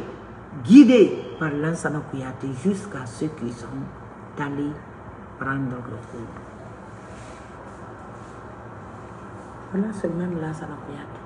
guidé par Lansana Kouyaté jusqu'à ceux qui sont allés prendre le coup. Voilà ce même Lansana Kouyaté.